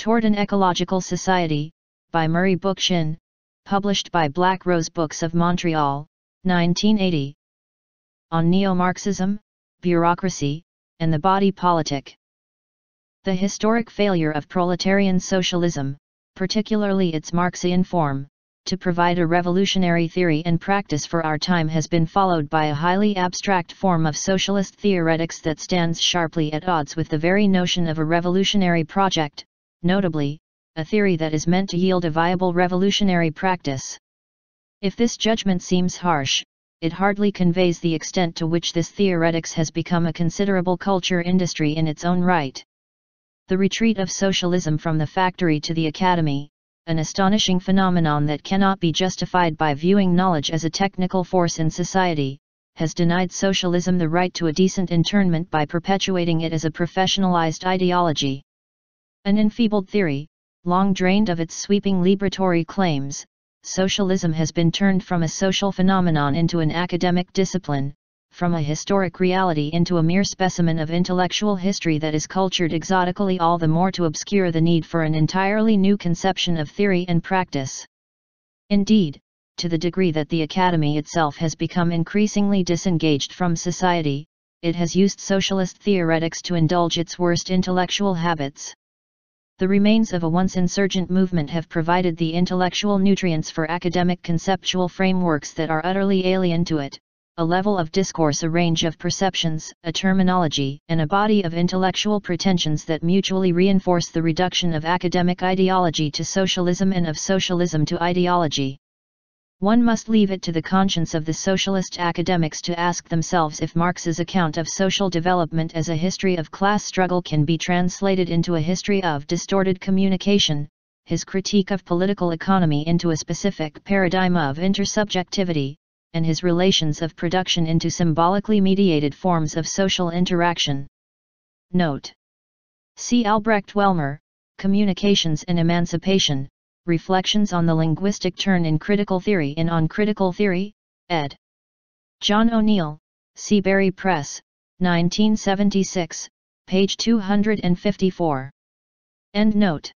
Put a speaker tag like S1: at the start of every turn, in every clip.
S1: Toward an Ecological Society, by Murray Bookchin, published by Black Rose Books of Montreal, 1980. On Neo-Marxism, Bureaucracy, and the Body Politic. The historic failure of proletarian socialism, particularly its Marxian form, to provide a revolutionary theory and practice for our time has been followed by a highly abstract form of socialist theoretics that stands sharply at odds with the very notion of a revolutionary project, notably, a theory that is meant to yield a viable revolutionary practice. If this judgment seems harsh, it hardly conveys the extent to which this theoretics has become a considerable culture industry in its own right. The retreat of socialism from the factory to the academy, an astonishing phenomenon that cannot be justified by viewing knowledge as a technical force in society, has denied socialism the right to a decent internment by perpetuating it as a professionalized ideology. An enfeebled theory, long drained of its sweeping liberatory claims, socialism has been turned from a social phenomenon into an academic discipline, from a historic reality into a mere specimen of intellectual history that is cultured exotically all the more to obscure the need for an entirely new conception of theory and practice. Indeed, to the degree that the academy itself has become increasingly disengaged from society, it has used socialist theoretics to indulge its worst intellectual habits the remains of a once insurgent movement have provided the intellectual nutrients for academic conceptual frameworks that are utterly alien to it, a level of discourse a range of perceptions, a terminology, and a body of intellectual pretensions that mutually reinforce the reduction of academic ideology to socialism and of socialism to ideology. One must leave it to the conscience of the socialist academics to ask themselves if Marx's account of social development as a history of class struggle can be translated into a history of distorted communication, his critique of political economy into a specific paradigm of intersubjectivity, and his relations of production into symbolically mediated forms of social interaction. Note. See Albrecht Wellmer, Communications and Emancipation, Reflections on the Linguistic Turn in Critical Theory in On Critical Theory, ed. John O'Neill, Seabury Press, 1976, page 254. End note.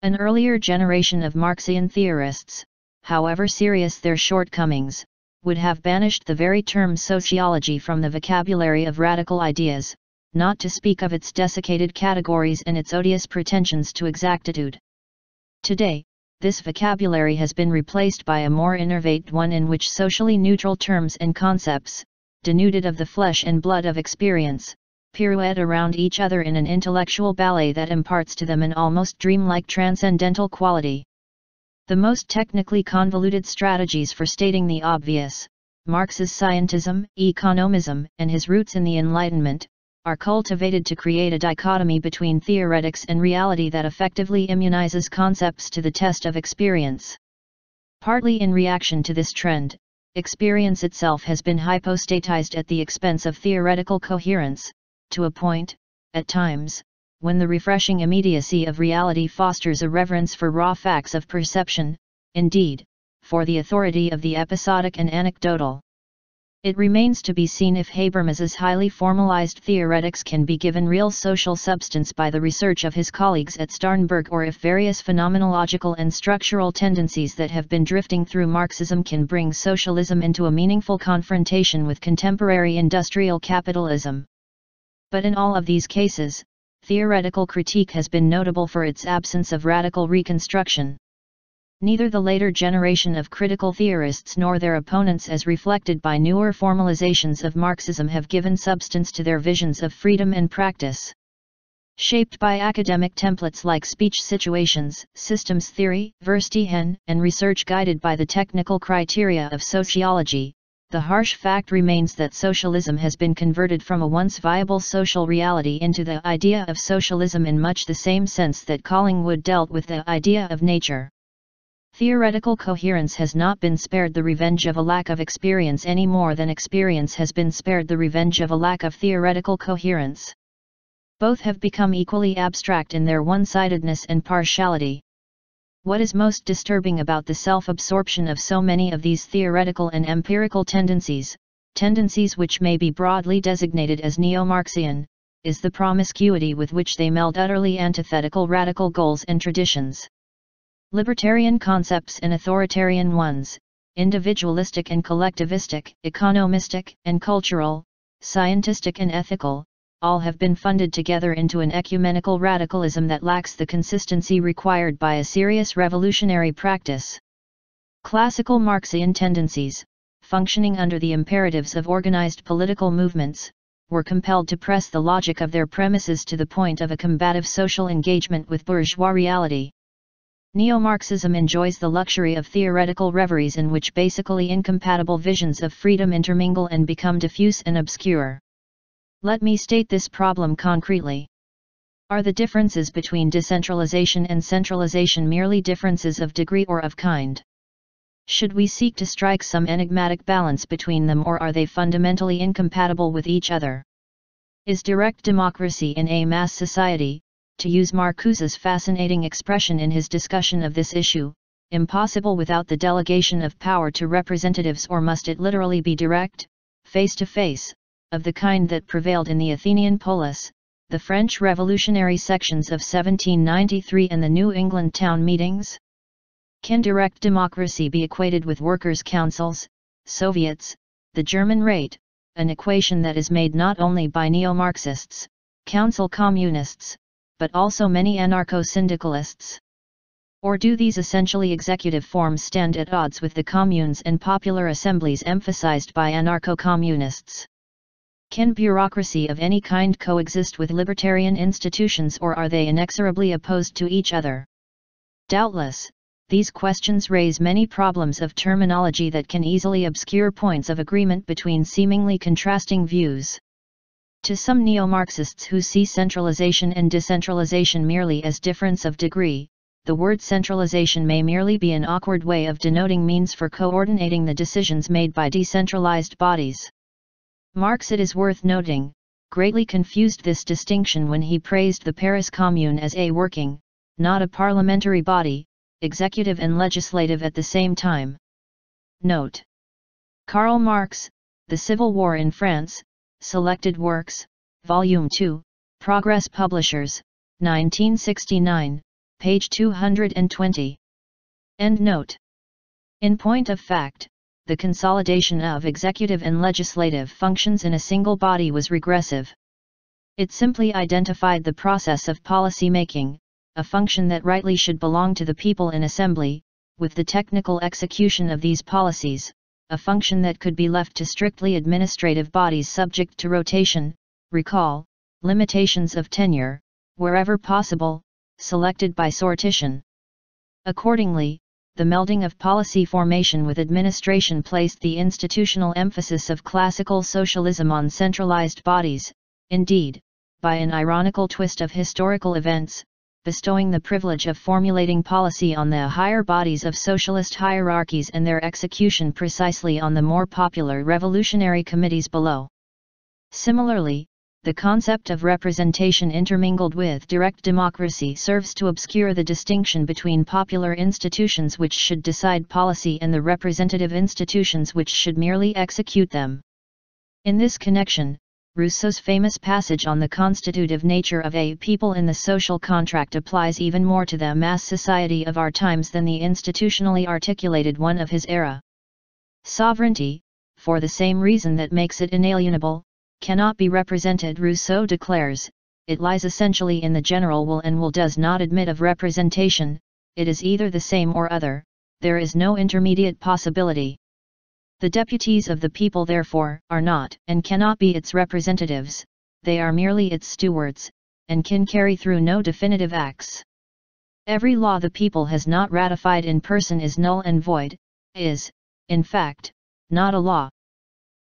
S1: An earlier generation of Marxian theorists, however serious their shortcomings, would have banished the very term sociology from the vocabulary of radical ideas, not to speak of its desiccated categories and its odious pretensions to exactitude. Today, this vocabulary has been replaced by a more innervate one in which socially neutral terms and concepts, denuded of the flesh and blood of experience, pirouette around each other in an intellectual ballet that imparts to them an almost dreamlike transcendental quality. The most technically convoluted strategies for stating the obvious, Marx's scientism, economism, and his roots in the Enlightenment, are cultivated to create a dichotomy between theoretics and reality that effectively immunizes concepts to the test of experience. Partly in reaction to this trend, experience itself has been hypostatized at the expense of theoretical coherence, to a point, at times, when the refreshing immediacy of reality fosters a reverence for raw facts of perception, indeed, for the authority of the episodic and anecdotal. It remains to be seen if Habermas's highly formalized theoretics can be given real social substance by the research of his colleagues at Starnberg or if various phenomenological and structural tendencies that have been drifting through Marxism can bring socialism into a meaningful confrontation with contemporary industrial capitalism. But in all of these cases, theoretical critique has been notable for its absence of radical reconstruction. Neither the later generation of critical theorists nor their opponents as reflected by newer formalizations of Marxism have given substance to their visions of freedom and practice. Shaped by academic templates like speech situations, systems theory, Verstehen, and research guided by the technical criteria of sociology, the harsh fact remains that socialism has been converted from a once viable social reality into the idea of socialism in much the same sense that Collingwood dealt with the idea of nature. Theoretical coherence has not been spared the revenge of a lack of experience any more than experience has been spared the revenge of a lack of theoretical coherence. Both have become equally abstract in their one-sidedness and partiality. What is most disturbing about the self-absorption of so many of these theoretical and empirical tendencies, tendencies which may be broadly designated as neo-Marxian, is the promiscuity with which they meld utterly antithetical radical goals and traditions. Libertarian concepts and authoritarian ones, individualistic and collectivistic, economistic and cultural, scientistic and ethical, all have been funded together into an ecumenical radicalism that lacks the consistency required by a serious revolutionary practice. Classical Marxian tendencies, functioning under the imperatives of organized political movements, were compelled to press the logic of their premises to the point of a combative social engagement with bourgeois reality. Neo-Marxism enjoys the luxury of theoretical reveries in which basically incompatible visions of freedom intermingle and become diffuse and obscure. Let me state this problem concretely. Are the differences between decentralization and centralization merely differences of degree or of kind? Should we seek to strike some enigmatic balance between them or are they fundamentally incompatible with each other? Is direct democracy in a mass society, to use Marcuse's fascinating expression in his discussion of this issue, impossible without the delegation of power to representatives or must it literally be direct, face to face, of the kind that prevailed in the Athenian polis, the French revolutionary sections of 1793 and the New England town meetings? Can direct democracy be equated with workers' councils, Soviets, the German Räte, an equation that is made not only by neo-Marxists, council communists, but also many anarcho-syndicalists? Or do these essentially executive forms stand at odds with the communes and popular assemblies emphasized by anarcho-communists? Can bureaucracy of any kind coexist with libertarian institutions or are they inexorably opposed to each other? Doubtless, these questions raise many problems of terminology that can easily obscure points of agreement between seemingly contrasting views. To some neo-Marxists who see centralization and decentralization merely as difference of degree, the word centralization may merely be an awkward way of denoting means for coordinating the decisions made by decentralized bodies. Marx it is worth noting, greatly confused this distinction when he praised the Paris Commune as a working, not a parliamentary body, executive and legislative at the same time. Note. Karl Marx, The Civil War in France, Selected Works, Volume 2, Progress Publishers, 1969, page 220. End note. In point of fact, the consolidation of executive and legislative functions in a single body was regressive. It simply identified the process of policy making, a function that rightly should belong to the people in assembly, with the technical execution of these policies, a function that could be left to strictly administrative bodies subject to rotation, recall, limitations of tenure, wherever possible, selected by sortition. Accordingly, the melding of policy formation with administration placed the institutional emphasis of classical socialism on centralized bodies, indeed, by an ironical twist of historical events, bestowing the privilege of formulating policy on the higher bodies of socialist hierarchies and their execution precisely on the more popular revolutionary committees below. Similarly, the concept of representation intermingled with direct democracy serves to obscure the distinction between popular institutions which should decide policy and the representative institutions which should merely execute them. In this connection, Rousseau's famous passage on the constitutive nature of a people in the social contract applies even more to the mass society of our times than the institutionally articulated one of his era. Sovereignty, for the same reason that makes it inalienable, cannot be represented Rousseau declares, it lies essentially in the general will and will does not admit of representation, it is either the same or other, there is no intermediate possibility. The deputies of the people therefore are not and cannot be its representatives, they are merely its stewards, and can carry through no definitive acts. Every law the people has not ratified in person is null and void, is, in fact, not a law.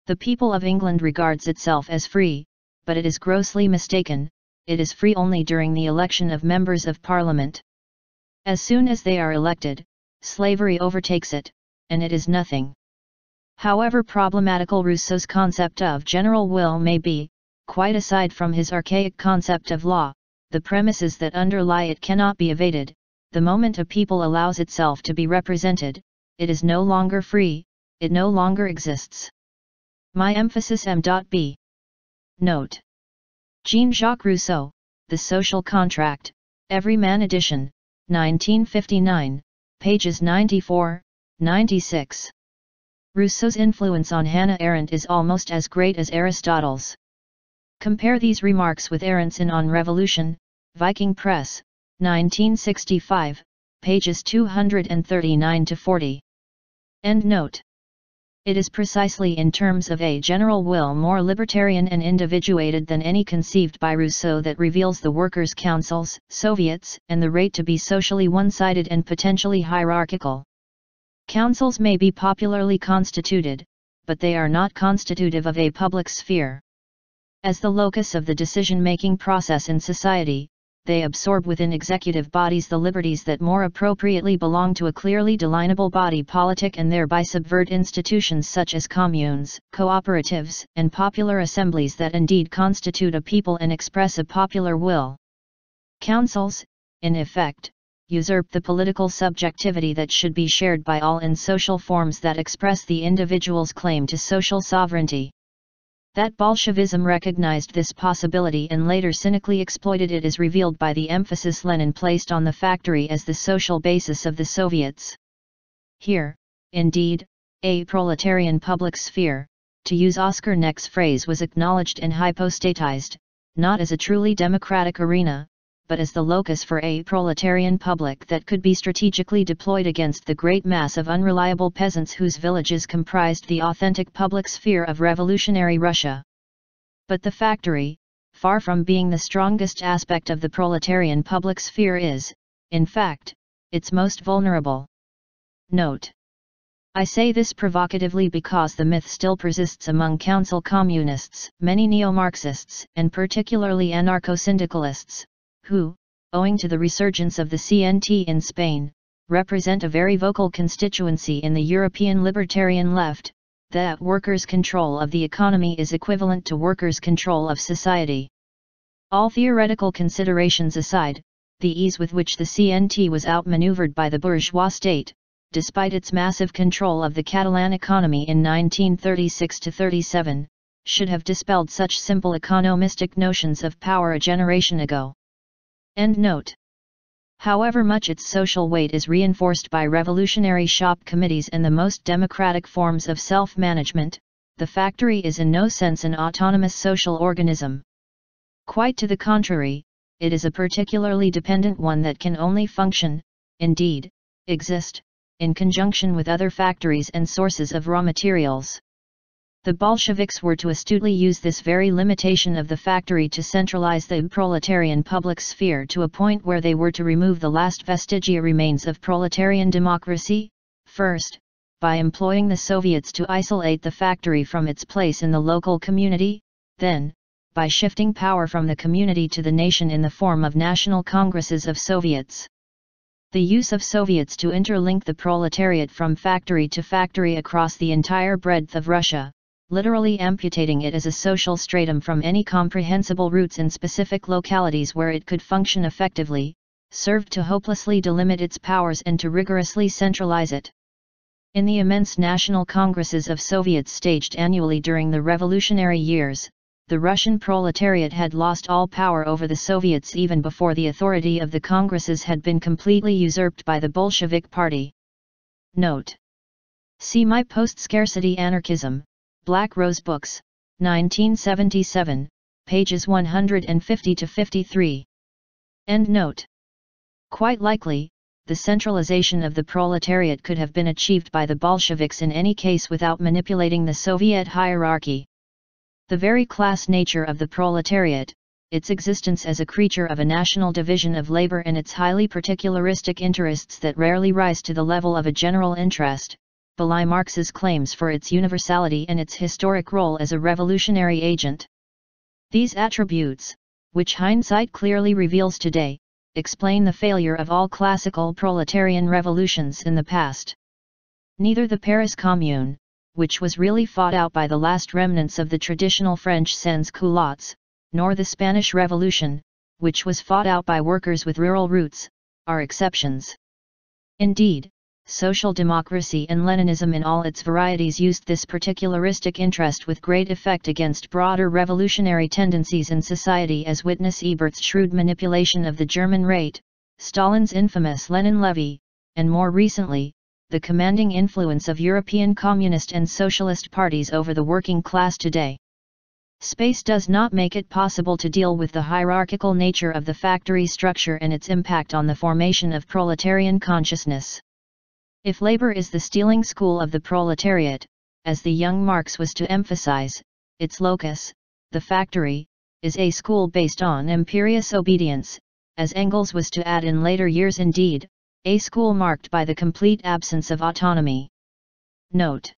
S1: The people of England regards itself as free, but it is grossly mistaken, it is free only during the election of members of parliament. As soon as they are elected, slavery overtakes it, and it is nothing. However problematical Rousseau's concept of general will may be, quite aside from his archaic concept of law, the premises that underlie it cannot be evaded, the moment a people allows itself to be represented, it is no longer free, it no longer exists. My emphasis m.b. Note. Jean-Jacques Rousseau, The Social Contract, Everyman Edition, 1959, pages 94, 96. Rousseau's influence on Hannah Arendt is almost as great as Aristotle's. Compare these remarks with Arendt's in On Revolution, Viking Press, 1965, pages 239 to 40. End note. It is precisely in terms of a general will more libertarian and individuated than any conceived by Rousseau that reveals the workers' councils, Soviets, and the Räte to be socially one-sided and potentially hierarchical. Councils may be popularly constituted, but they are not constitutive of a public sphere. As the locus of the decision-making process in society, they absorb within executive bodies the liberties that more appropriately belong to a clearly delineable body politic and thereby subvert institutions such as communes, cooperatives, and popular assemblies that indeed constitute a people and express a popular will. Councils, in effect, usurp the political subjectivity that should be shared by all in social forms that express the individual's claim to social sovereignty. That Bolshevism recognized this possibility and later cynically exploited it is revealed by the emphasis Lenin placed on the factory as the social basis of the Soviets. Here, indeed, a proletarian public sphere, to use Oskar Negt's phrase was acknowledged and hypostatized, not as a truly democratic arena, but as the locus for a proletarian public that could be strategically deployed against the great mass of unreliable peasants whose villages comprised the authentic public sphere of revolutionary Russia. But the factory, far from being the strongest aspect of the proletarian public sphere is, in fact, its most vulnerable. Note. I say this provocatively because the myth still persists among council communists, many neo-Marxists, and particularly anarcho-syndicalists, who, owing to the resurgence of the CNT in Spain, represent a very vocal constituency in the European libertarian left, that workers' control of the economy is equivalent to workers' control of society. All theoretical considerations aside, the ease with which the CNT was outmaneuvered by the bourgeois state, despite its massive control of the Catalan economy in 1936-37, should have dispelled such simple economistic notions of power a generation ago. End note. However much its social weight is reinforced by revolutionary shop committees and the most democratic forms of self-management, the factory is in no sense an autonomous social organism. Quite to the contrary, it is a particularly dependent one that can only function, indeed, exist, in conjunction with other factories and sources of raw materials. The Bolsheviks were to astutely use this very limitation of the factory to centralize the proletarian public sphere to a point where they were to remove the last vestigia remains of proletarian democracy, first, by employing the Soviets to isolate the factory from its place in the local community, then, by shifting power from the community to the nation in the form of national congresses of Soviets. The use of Soviets to interlink the proletariat from factory to factory across the entire breadth of Russia, literally amputating it as a social stratum from any comprehensible roots in specific localities where it could function effectively, served to hopelessly delimit its powers and to rigorously centralize it. In the immense national congresses of Soviets staged annually during the revolutionary years, the Russian proletariat had lost all power over the Soviets even before the authority of the congresses had been completely usurped by the Bolshevik Party. Note. See my post-scarcity anarchism, Black Rose Books, 1977, pages 150 to 53. End note. Quite likely, the centralization of the proletariat could have been achieved by the Bolsheviks in any case without manipulating the Soviet hierarchy. The very class nature of the proletariat, its existence as a creature of a national division of labor and its highly particularistic interests that rarely rise to the level of a general interest, belie Marx's claims for its universality and its historic role as a revolutionary agent. These attributes, which hindsight clearly reveals today, explain the failure of all classical proletarian revolutions in the past. Neither the Paris Commune, which was really fought out by the last remnants of the traditional French sans-culottes, nor the Spanish Revolution, which was fought out by workers with rural roots, are exceptions. Indeed, social democracy and Leninism in all its varieties used this particularistic interest with great effect against broader revolutionary tendencies in society as witness Ebert's shrewd manipulation of the German Räte, Stalin's infamous Lenin levy, and more recently, the commanding influence of European communist and socialist parties over the working class today. Space does not make it possible to deal with the hierarchical nature of the factory structure and its impact on the formation of proletarian consciousness. If labor is the steeling school of the proletariat, as the young Marx was to emphasize, its locus, the factory, is a school based on imperious obedience, as Engels was to add in later years indeed, a school marked by the complete absence of autonomy. Note.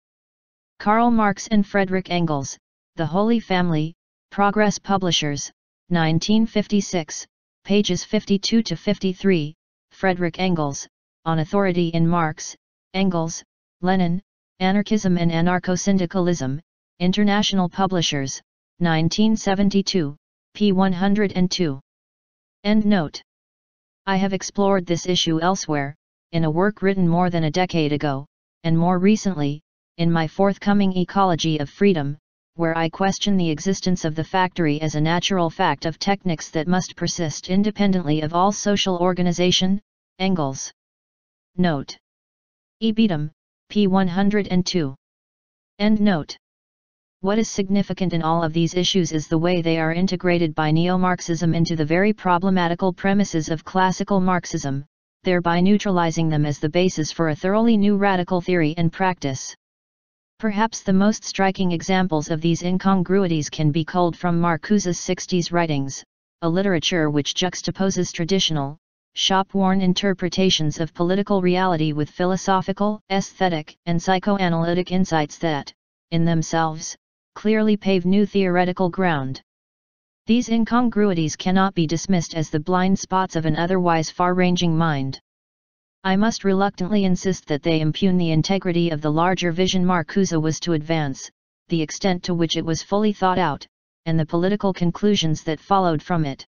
S1: Karl Marx and Frederick Engels, The Holy Family, Progress Publishers, 1956, pages 52 to 53, Frederick Engels, on authority in Marx, Engels, Lenin, Anarchism and Anarcho-Syndicalism, International Publishers, 1972, p. 102. End note. I have explored this issue elsewhere, in a work written more than a decade ago, and more recently, in my forthcoming Ecology of Freedom, where I question the existence of the factory as a natural fact of techniques that must persist independently of all social organization, Engels. Note. E. Beatum, p. 102. End note. What is significant in all of these issues is the way they are integrated by neo-Marxism into the very problematical premises of classical Marxism, thereby neutralizing them as the basis for a thoroughly new radical theory and practice. Perhaps the most striking examples of these incongruities can be culled from Marcuse's 60s writings, a literature which juxtaposes traditional, shop-worn interpretations of political reality with philosophical, aesthetic, and psychoanalytic insights that, in themselves, clearly pave new theoretical ground. These incongruities cannot be dismissed as the blind spots of an otherwise far-ranging mind. I must reluctantly insist that they impugn the integrity of the larger vision Marcuse was to advance, the extent to which it was fully thought out, and the political conclusions that followed from it.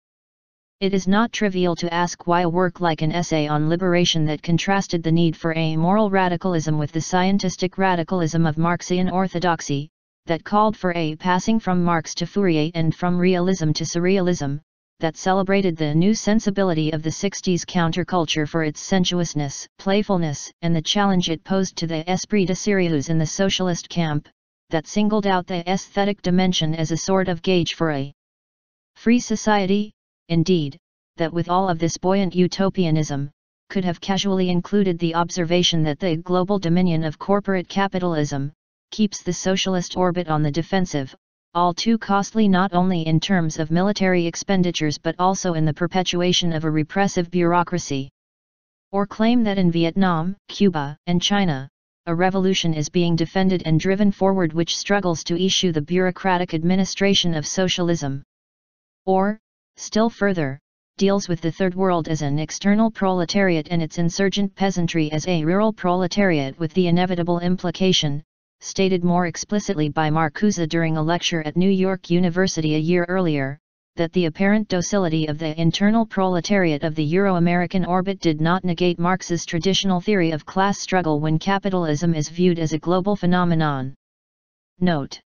S1: It is not trivial to ask why a work like an essay on liberation that contrasted the need for a moral radicalism with the scientistic radicalism of Marxian orthodoxy, that called for a passing from Marx to Fourier and from realism to surrealism, that celebrated the new sensibility of the 60s counterculture for its sensuousness, playfulness, and the challenge it posed to the esprit de sérieux in the socialist camp, that singled out the aesthetic dimension as a sort of gauge for a free society, indeed, that with all of this buoyant utopianism, could have casually included the observation that the global dominion of corporate capitalism, keeps the socialist orbit on the defensive, all too costly not only in terms of military expenditures but also in the perpetuation of a repressive bureaucracy. Or claim that in Vietnam, Cuba, and China, a revolution is being defended and driven forward which struggles to issue the bureaucratic administration of socialism. Or, still further, deals with the Third World as an external proletariat and its insurgent peasantry as a rural proletariat with the inevitable implication, stated more explicitly by Marcuse during a lecture at New York University a year earlier, that the apparent docility of the internal proletariat of the Euro-American orbit did not negate Marx's traditional theory of class struggle when capitalism is viewed as a global phenomenon. Note.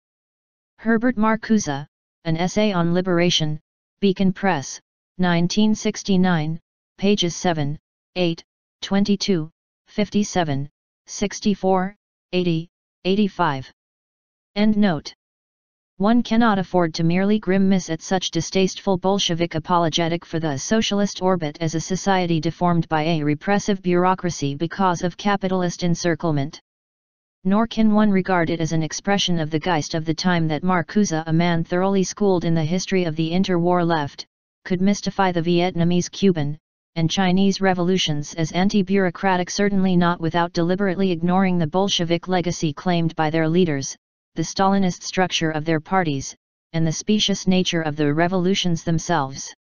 S1: Herbert Marcuse, An Essay on Liberation, Beacon Press, 1969, pages 7, 8, 22, 57, 64, 80, 85. End note. One cannot afford to merely grimace at such distasteful Bolshevik apologetic for the socialist orbit as a society deformed by a repressive bureaucracy because of capitalist encirclement. Nor can one regard it as an expression of the Geist of the time that Marcuse a man thoroughly schooled in the history of the interwar left, could mystify the Vietnamese Cuban, and Chinese revolutions as anti-bureaucratic certainly not without deliberately ignoring the Bolshevik legacy claimed by their leaders, the Stalinist structure of their parties, and the specious nature of the revolutions themselves.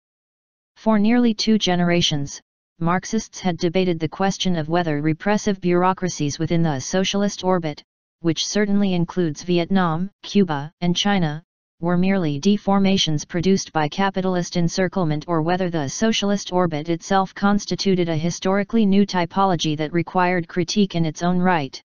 S1: For nearly two generations, Marxists had debated the question of whether repressive bureaucracies within the socialist orbit, which certainly includes Vietnam, Cuba, and China, were merely deformations produced by capitalist encirclement or whether the socialist orbit itself constituted a historically new typology that required critique in its own right.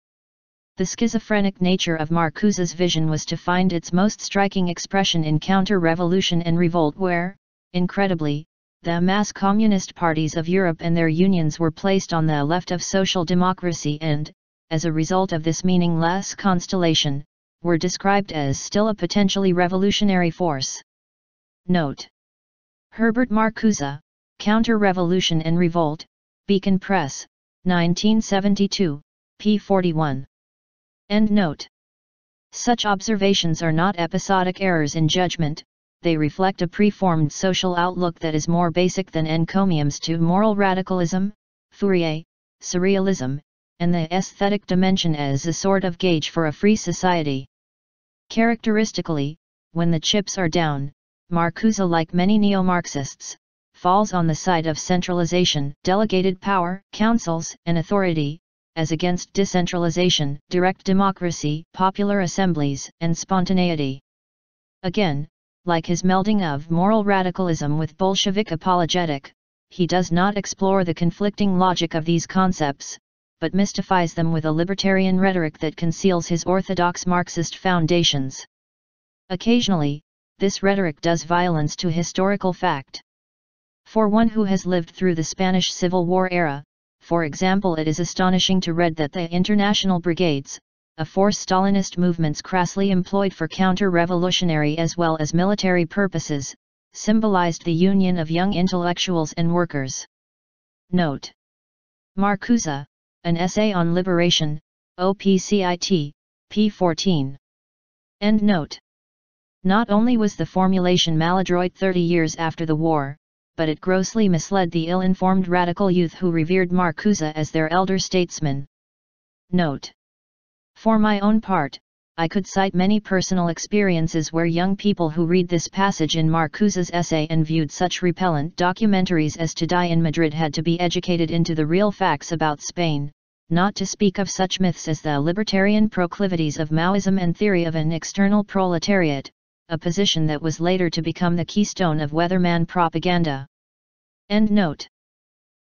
S1: The schizophrenic nature of Marcuse's vision was to find its most striking expression in counter-revolution and revolt where, incredibly, the mass communist parties of Europe and their unions were placed on the left of social democracy and, as a result of this meaningless constellation, were described as still a potentially revolutionary force. Note. Herbert Marcuse, Counter-Revolution and Revolt, Beacon Press, 1972, p. 41. End note. Such observations are not episodic errors in judgment, they reflect a preformed social outlook that is more basic than encomiums to moral radicalism, Fourier, surrealism, and the aesthetic dimension as a sort of gauge for a free society. Characteristically, when the chips are down, Marcuse like many neo-Marxists, falls on the side of centralization, delegated power, councils, and authority, as against decentralization, direct democracy, popular assemblies, and spontaneity. Again, like his melding of moral radicalism with Bolshevik apologetic, he does not explore the conflicting logic of these concepts, but mystifies them with a libertarian rhetoric that conceals his orthodox Marxist foundations. Occasionally, this rhetoric does violence to historical fact. For one who has lived through the Spanish Civil War era, for example it is astonishing to read that the International Brigades, a force Stalinist movements crassly employed for counter-revolutionary as well as military purposes, symbolized the union of young intellectuals and workers. Note. Marcuse, An Essay on Liberation, OPCIT, p. 14. End note. Not only was the formulation maladroit 30 years after the war, but it grossly misled the ill-informed radical youth who revered Marcuse as their elder statesman. Note. For my own part, I could cite many personal experiences where young people who read this passage in Marcuse's essay and viewed such repellent documentaries as To Die in Madrid had to be educated into the real facts about Spain, not to speak of such myths as the libertarian proclivities of Maoism and theory of an external proletariat, a position that was later to become the keystone of Weatherman propaganda. End note.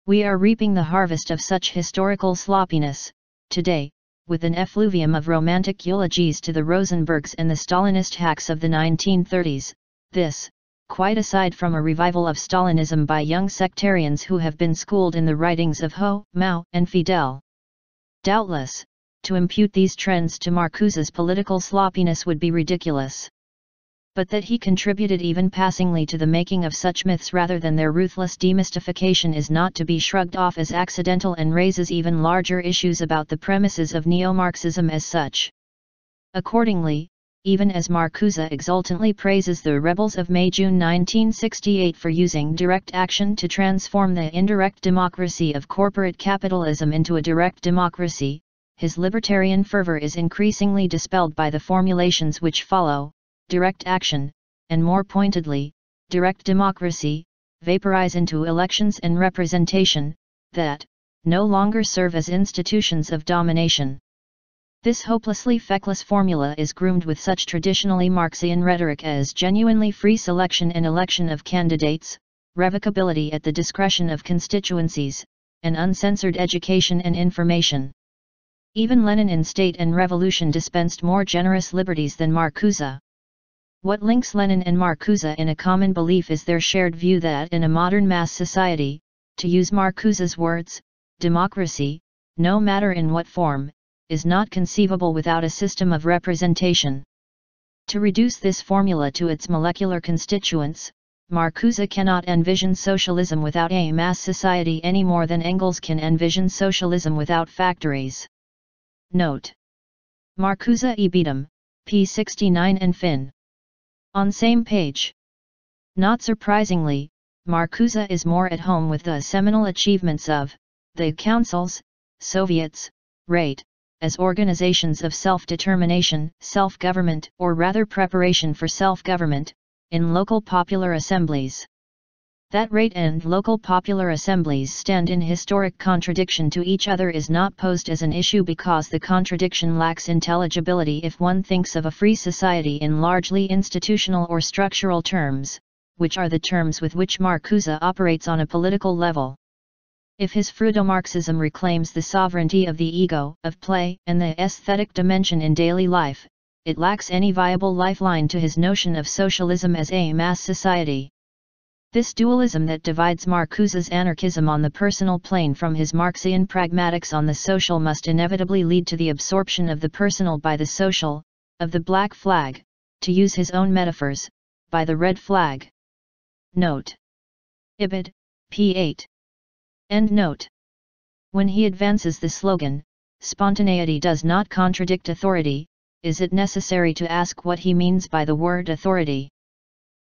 S1: We are reaping the harvest of such historical sloppiness, today, with an effluvium of romantic eulogies to the Rosenbergs and the Stalinist hacks of the 1930s, this, quite aside from a revival of Stalinism by young sectarians who have been schooled in the writings of Ho, Mao, and Fidel. Doubtless, to impute these trends to Marcuse's political sloppiness would be ridiculous but that he contributed even passingly to the making of such myths rather than their ruthless demystification is not to be shrugged off as accidental and raises even larger issues about the premises of neo-Marxism as such. Accordingly, even as Marcuse exultantly praises the rebels of May-June 1968 for using direct action to transform the indirect democracy of corporate capitalism into a direct democracy, his libertarian fervor is increasingly dispelled by the formulations which follow, direct action, and more pointedly, direct democracy, vaporize into elections and representation, that, no longer serve as institutions of domination. This hopelessly feckless formula is groomed with such traditionally Marxian rhetoric as genuinely free selection and election of candidates, revocability at the discretion of constituencies, and uncensored education and information. Even Lenin in State and Revolution dispensed more generous liberties than Marcuse. What links Lenin and Marcuse in a common belief is their shared view that in a modern mass society, to use Marcuse's words, democracy, no matter in what form, is not conceivable without a system of representation. To reduce this formula to its molecular constituents, Marcuse cannot envision socialism without a mass society any more than Engels can envision socialism without factories. Note. Marcuse e p. 69 and Finn. On same page. Not surprisingly, Marcuse is more at home with the seminal achievements of the councils, Soviets, Räte, as organizations of self-determination, self-government, or rather preparation for self-government, in local popular assemblies. That Räte and local popular assemblies stand in historic contradiction to each other is not posed as an issue because the contradiction lacks intelligibility if one thinks of a free society in largely institutional or structural terms, which are the terms with which Marcuse operates on a political level. If his Freudo-Marxism reclaims the sovereignty of the ego, of play, and the aesthetic dimension in daily life, it lacks any viable lifeline to his notion of socialism as a mass society. This dualism that divides Marcuse's anarchism on the personal plane from his Marxian pragmatics on the social must inevitably lead to the absorption of the personal by the social, of the black flag, to use his own metaphors, by the red flag. Note. Ibid, p. 8. End note. When he advances the slogan, spontaneity does not contradict authority, is it necessary to ask what he means by the word authority?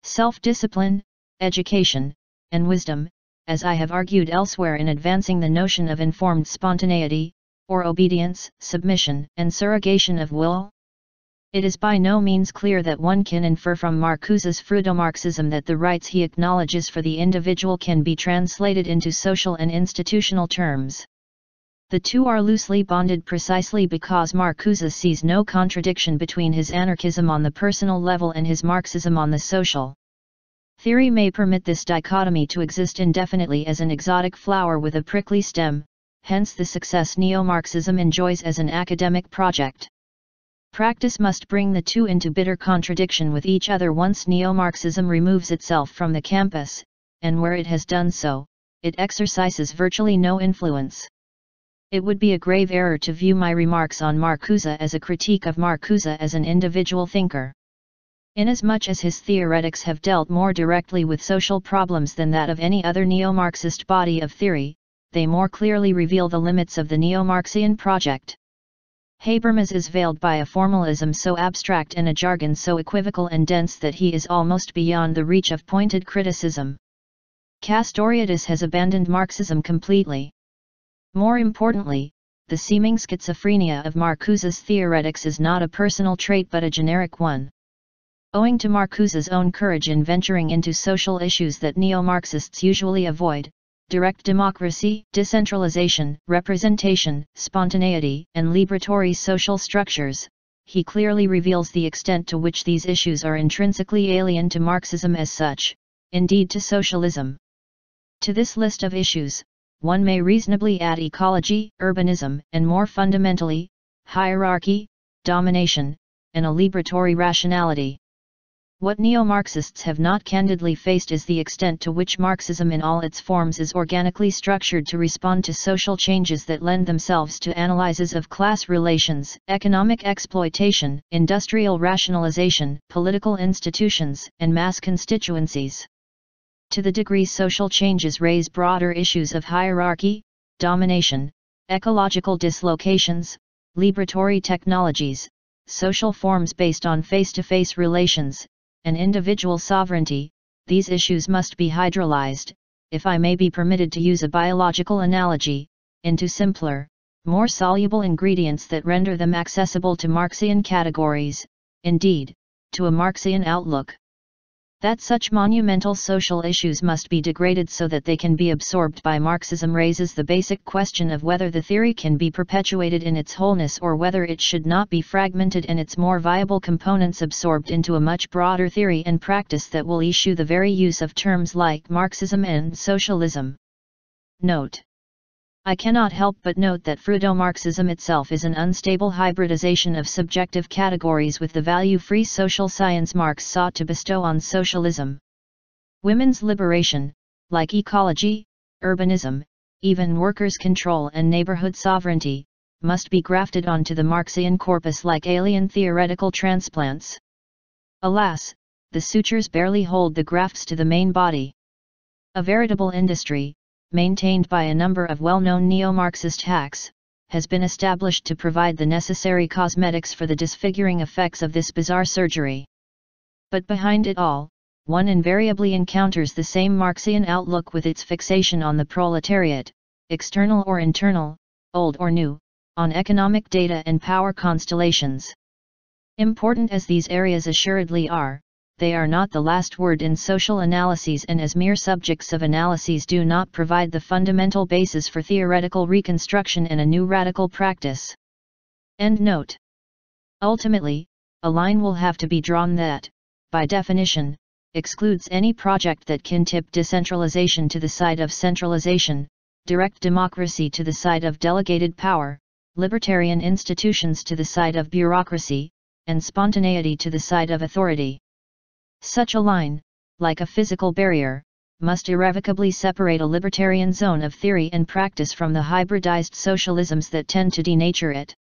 S1: Self-discipline, education, and wisdom, as I have argued elsewhere in advancing the notion of informed spontaneity, or obedience, submission, and surrogation of will? It is by no means clear that one can infer from Marcuse's Freudo-Marxism that the rights he acknowledges for the individual can be translated into social and institutional terms. The two are loosely bonded precisely because Marcuse sees no contradiction between his anarchism on the personal level and his Marxism on the social. Theory may permit this dichotomy to exist indefinitely as an exotic flower with a prickly stem, hence the success neo-Marxism enjoys as an academic project. Practice must bring the two into bitter contradiction with each other once neo-Marxism removes itself from the campus, and where it has done so, it exercises virtually no influence. It would be a grave error to view my remarks on Marcuse as a critique of Marcuse as an individual thinker. Inasmuch as his theoretics have dealt more directly with social problems than that of any other neo-Marxist body of theory, they more clearly reveal the limits of the neo-Marxian project. Habermas is veiled by a formalism so abstract and a jargon so equivocal and dense that he is almost beyond the reach of pointed criticism. Castoriadis has abandoned Marxism completely. More importantly, the seeming schizophrenia of Marcuse's theoretics is not a personal trait but a generic one. Owing to Marcuse's own courage in venturing into social issues that neo-Marxists usually avoid, direct democracy, decentralization, representation, spontaneity, and liberatory social structures, he clearly reveals the extent to which these issues are intrinsically alien to Marxism as such, indeed to socialism. To this list of issues, one may reasonably add ecology, urbanism, and more fundamentally, hierarchy, domination, and a liberatory rationality. What neo-Marxists have not candidly faced is the extent to which Marxism in all its forms is organically structured to respond to social changes that lend themselves to analyses of class relations, economic exploitation, industrial rationalization, political institutions, and mass constituencies. To the degree social changes raise broader issues of hierarchy, domination, ecological dislocations, liberatory technologies, social forms based on face-to-face -face relations, and individual sovereignty, these issues must be hydrolyzed, if I may be permitted to use a biological analogy, into simpler, more soluble ingredients that render them accessible to Marxian categories, indeed, to a Marxian outlook that such monumental social issues must be degraded so that they can be absorbed by Marxism raises the basic question of whether the theory can be perpetuated in its wholeness or whether it should not be fragmented and its more viable components absorbed into a much broader theory and practice that will issue the very use of terms like Marxism and socialism. Note I cannot help but note that Freudo-Marxism itself is an unstable hybridization of subjective categories with the value-free social science Marx sought to bestow on socialism. Women's liberation, like ecology, urbanism, even workers' control and neighborhood sovereignty, must be grafted onto the Marxian corpus like alien theoretical transplants. Alas, the sutures barely hold the grafts to the main body. A veritable industry, maintained by a number of well-known neo-Marxist hacks, has been established to provide the necessary cosmetics for the disfiguring effects of this bizarre surgery. But behind it all, one invariably encounters the same Marxian outlook with its fixation on the proletariat, external or internal, old or new, on economic data and power constellations. Important as these areas assuredly are, they are not the last word in social analyses and as mere subjects of analyses do not provide the fundamental basis for theoretical reconstruction and a new radical practice. End note. Ultimately, a line will have to be drawn that, by definition, excludes any project that can tip decentralization to the side of centralization, direct democracy to the side of delegated power, libertarian institutions to the side of bureaucracy, and spontaneity to the side of authority. Such a line, like a physical barrier, must irrevocably separate a libertarian zone of theory and practice from the hybridized socialisms that tend to denature it.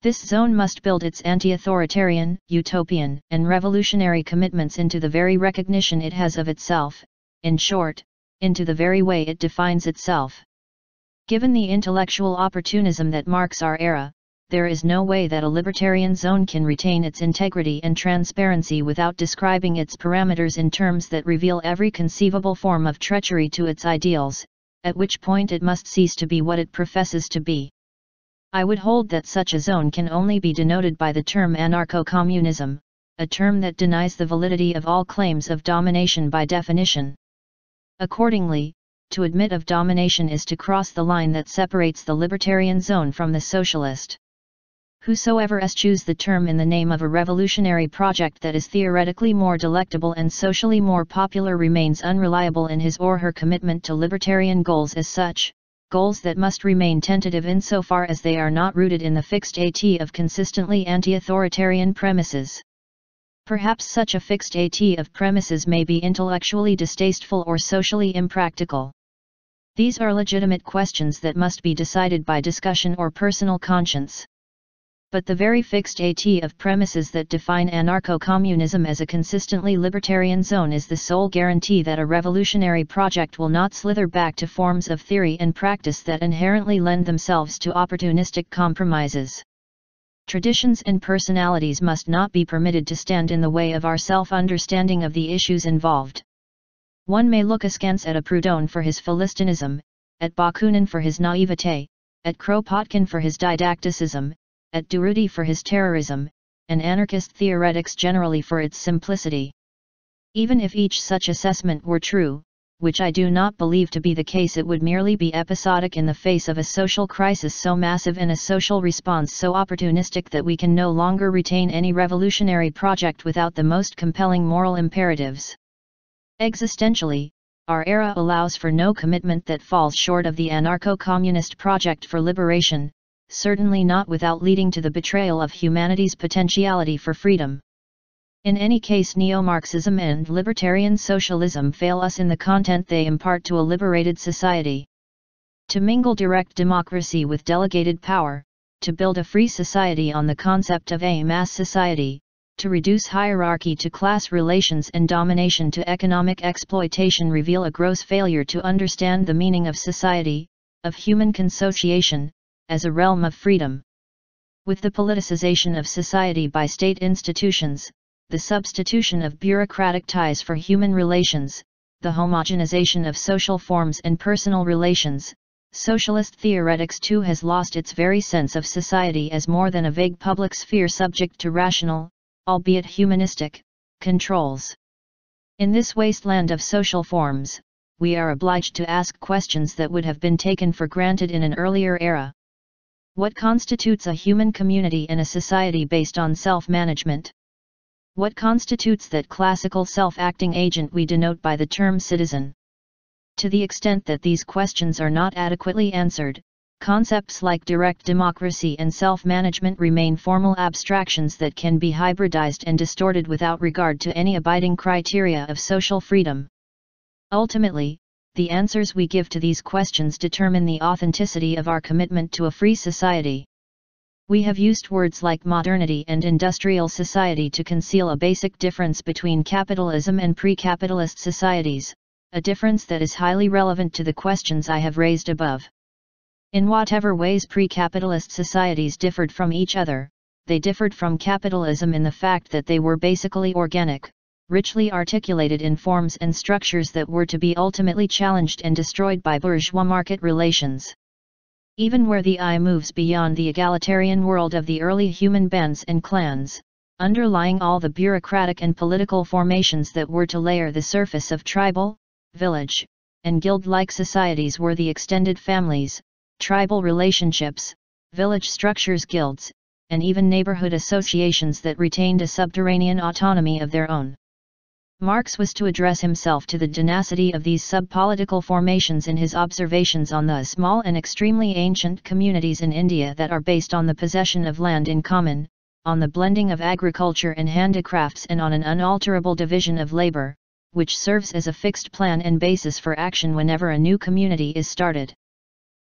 S1: This zone must build its anti-authoritarian, utopian, and revolutionary commitments into the very recognition it has of itself, in short, into the very way it defines itself. Given the intellectual opportunism that marks our era, there is no way that a libertarian zone can retain its integrity and transparency without describing its parameters in terms that reveal every conceivable form of treachery to its ideals, at which point it must cease to be what it professes to be. I would hold that such a zone can only be denoted by the term anarcho-communism, a term that denies the validity of all claims of domination by definition. Accordingly, to admit of domination is to cross the line that separates the libertarian zone from the socialist. Whosoever eschews the term in the name of a revolutionary project that is theoretically more delectable and socially more popular remains unreliable in his or her commitment to libertarian goals as such, goals that must remain tentative insofar as they are not rooted in the fixed AT of consistently anti-authoritarian premises. Perhaps such a fixed AT of premises may be intellectually distasteful or socially impractical. These are legitimate questions that must be decided by discussion or personal conscience. But the very fixed AT of premises that define anarcho-communism as a consistently libertarian zone is the sole guarantee that a revolutionary project will not slither back to forms of theory and practice that inherently lend themselves to opportunistic compromises. Traditions and personalities must not be permitted to stand in the way of our self-understanding of the issues involved. One may look askance at a Proudhon for his philistinism, at Bakunin for his naivete, at Kropotkin for his didacticism, at Durruti for his terrorism, and anarchist theoretics generally for its simplicity. Even if each such assessment were true, which I do not believe to be the case it would merely be episodic in the face of a social crisis so massive and a social response so opportunistic that we can no longer retain any revolutionary project without the most compelling moral imperatives. Existentially, our era allows for no commitment that falls short of the anarcho-communist project for liberation, certainly not without leading to the betrayal of humanity's potentiality for freedom. In any case neo-Marxism and libertarian socialism fail us in the content they impart to a liberated society. To mingle direct democracy with delegated power, to build a free society on the concept of a mass society, to reduce hierarchy to class relations and domination to economic exploitation reveal a gross failure to understand the meaning of society, of human consociation, as a realm of freedom. With the politicization of society by state institutions, the substitution of bureaucratic ties for human relations, the homogenization of social forms and personal relations, socialist theoretics too has lost its very sense of society as more than a vague public sphere subject to rational, albeit humanistic, controls. In this wasteland of social forms, we are obliged to ask questions that would have been taken for granted in an earlier era. What constitutes a human community and a society based on self-management? What constitutes that classical self-acting agent we denote by the term citizen? To the extent that these questions are not adequately answered, concepts like direct democracy and self-management remain formal abstractions that can be hybridized and distorted without regard to any abiding criteria of social freedom. Ultimately, the answers we give to these questions determine the authenticity of our commitment to a free society. We have used words like modernity and industrial society to conceal a basic difference between capitalism and pre-capitalist societies, a difference that is highly relevant to the questions I have raised above. In whatever ways pre-capitalist societies differed from each other, they differed from capitalism in the fact that they were basically organic, richly articulated in forms and structures that were to be ultimately challenged and destroyed by bourgeois market relations. Even where the eye moves beyond the egalitarian world of the early human bands and clans, underlying all the bureaucratic and political formations that were to layer the surface of tribal, village, and guild-like societies were the extended families, tribal relationships, village structures guilds, and even neighborhood associations that retained a subterranean autonomy of their own. Marx was to address himself to the tenacity of these sub-political formations in his observations on the small and extremely ancient communities in India that are based on the possession of land in common, on the blending of agriculture and handicrafts and on an unalterable division of labor, which serves as a fixed plan and basis for action whenever a new community is started.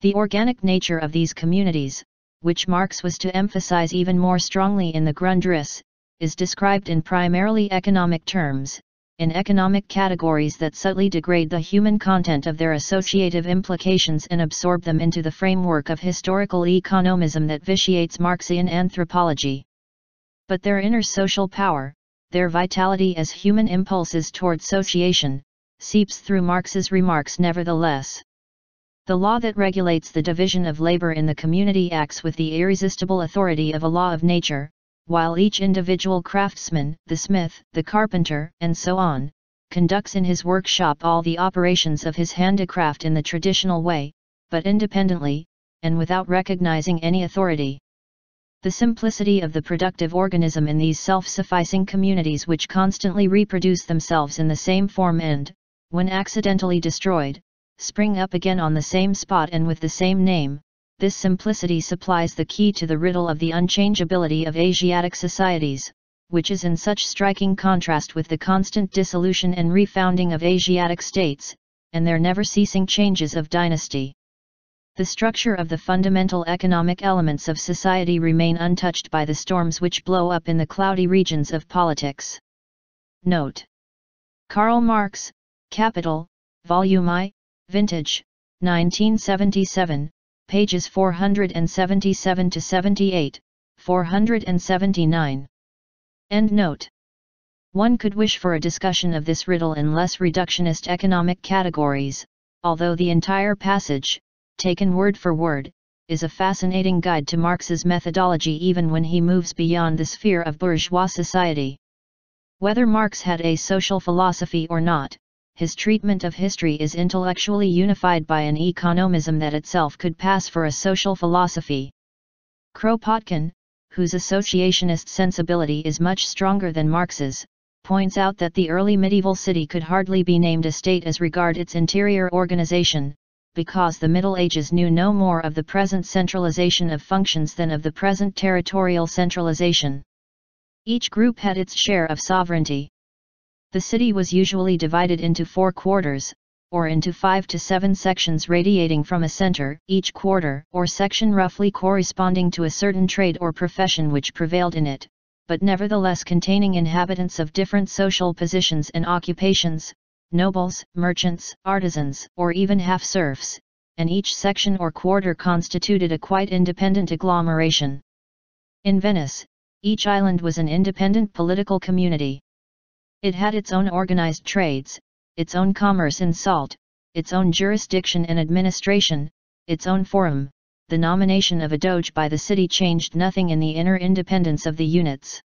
S1: The organic nature of these communities, which Marx was to emphasize even more strongly in the Grundriss, is described in primarily economic terms, in economic categories that subtly degrade the human content of their associative implications and absorb them into the framework of historical economism that vitiates Marxian anthropology. But their inner social power, their vitality as human impulses toward sociation, seeps through Marx's remarks nevertheless. The law that regulates the division of labor in the community acts with the irresistible authority of a law of nature, while each individual craftsman, the smith, the carpenter, and so on, conducts in his workshop all the operations of his handicraft in the traditional way, but independently, and without recognizing any authority. The simplicity of the productive organism in these self-sufficing communities which constantly reproduce themselves in the same form and, when accidentally destroyed, spring up again on the same spot and with the same name, this simplicity supplies the key to the riddle of the unchangeability of Asiatic societies, which is in such striking contrast with the constant dissolution and refounding of Asiatic states, and their never-ceasing changes of dynasty. The structure of the fundamental economic elements of society remain untouched by the storms which blow up in the cloudy regions of politics. Note. Karl Marx, Capital, Volume I, Vintage, 1977, pages 477 to 78, 479. End note. One could wish for a discussion of this riddle in less reductionist economic categories, although the entire passage, taken word for word, is a fascinating guide to Marx's methodology even when he moves beyond the sphere of bourgeois society. Whether Marx had a social philosophy or not, his treatment of history is intellectually unified by an economism that itself could pass for a social philosophy. Kropotkin, whose associationist sensibility is much stronger than Marx's, points out that the early medieval city could hardly be named a state as regard its interior organization, because the Middle Ages knew no more of the present centralization of functions than of the present territorial centralization. Each group had its share of sovereignty. The city was usually divided into four quarters, or into five to seven sections radiating from a center, each quarter or section roughly corresponding to a certain trade or profession which prevailed in it, but nevertheless containing inhabitants of different social positions and occupations, nobles, merchants, artisans, or even half-serfs, and each section or quarter constituted a quite independent agglomeration. In Venice, each island was an independent political community. It had its own organized trades, its own commerce in salt, its own jurisdiction and administration, its own forum. The nomination of a doge by the city changed nothing in the inner independence of the units.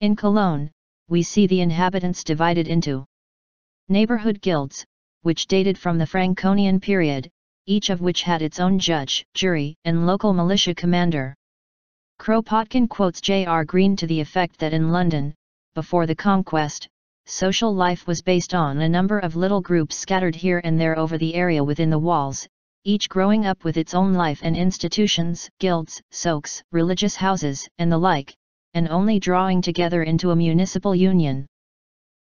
S1: In Cologne, we see the inhabitants divided into neighborhood guilds, which dated from the Franconian period, each of which had its own judge, jury, and local militia commander. Kropotkin quotes J.R. Green to the effect that in London, before the conquest, social life was based on a number of little groups scattered here and there over the area within the walls, each growing up with its own life and institutions, guilds, sokes, religious houses, and the like, and only drawing together into a municipal union.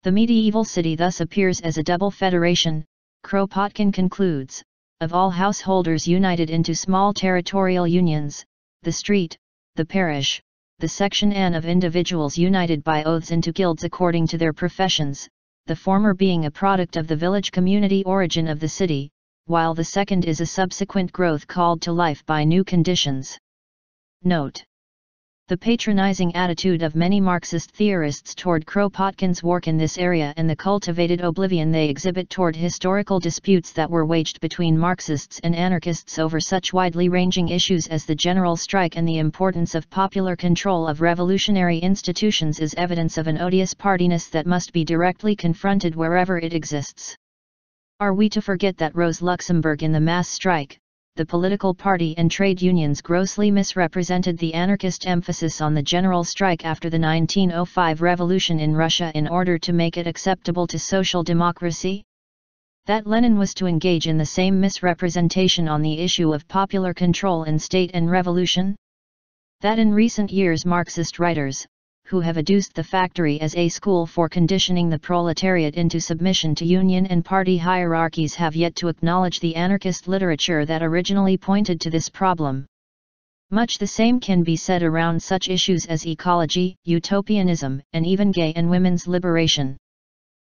S1: The medieval city thus appears as a double federation, Kropotkin concludes, of all householders united into small territorial unions, the street, the parish, the section N of individuals united by oaths into guilds according to their professions, the former being a product of the village community origin of the city, while the second is a subsequent growth called to life by new conditions. Note. The patronizing attitude of many Marxist theorists toward Kropotkin's work in this area and the cultivated oblivion they exhibit toward historical disputes that were waged between Marxists and anarchists over such widely ranging issues as the general strike and the importance of popular control of revolutionary institutions is evidence of an odious partiness that must be directly confronted wherever it exists. Are we to forget that Rosa Luxemburg in the mass strike, the political party and trade unions grossly misrepresented the anarchist emphasis on the general strike after the 1905 revolution in Russia in order to make it acceptable to social democracy? That Lenin was to engage in the same misrepresentation on the issue of popular control in state and revolution? That in recent years Marxist writers, who have adduced the factory as a school for conditioning the proletariat into submission to union and party hierarchies have yet to acknowledge the anarchist literature that originally pointed to this problem. Much the same can be said around such issues as ecology, utopianism, and even gay and women's liberation.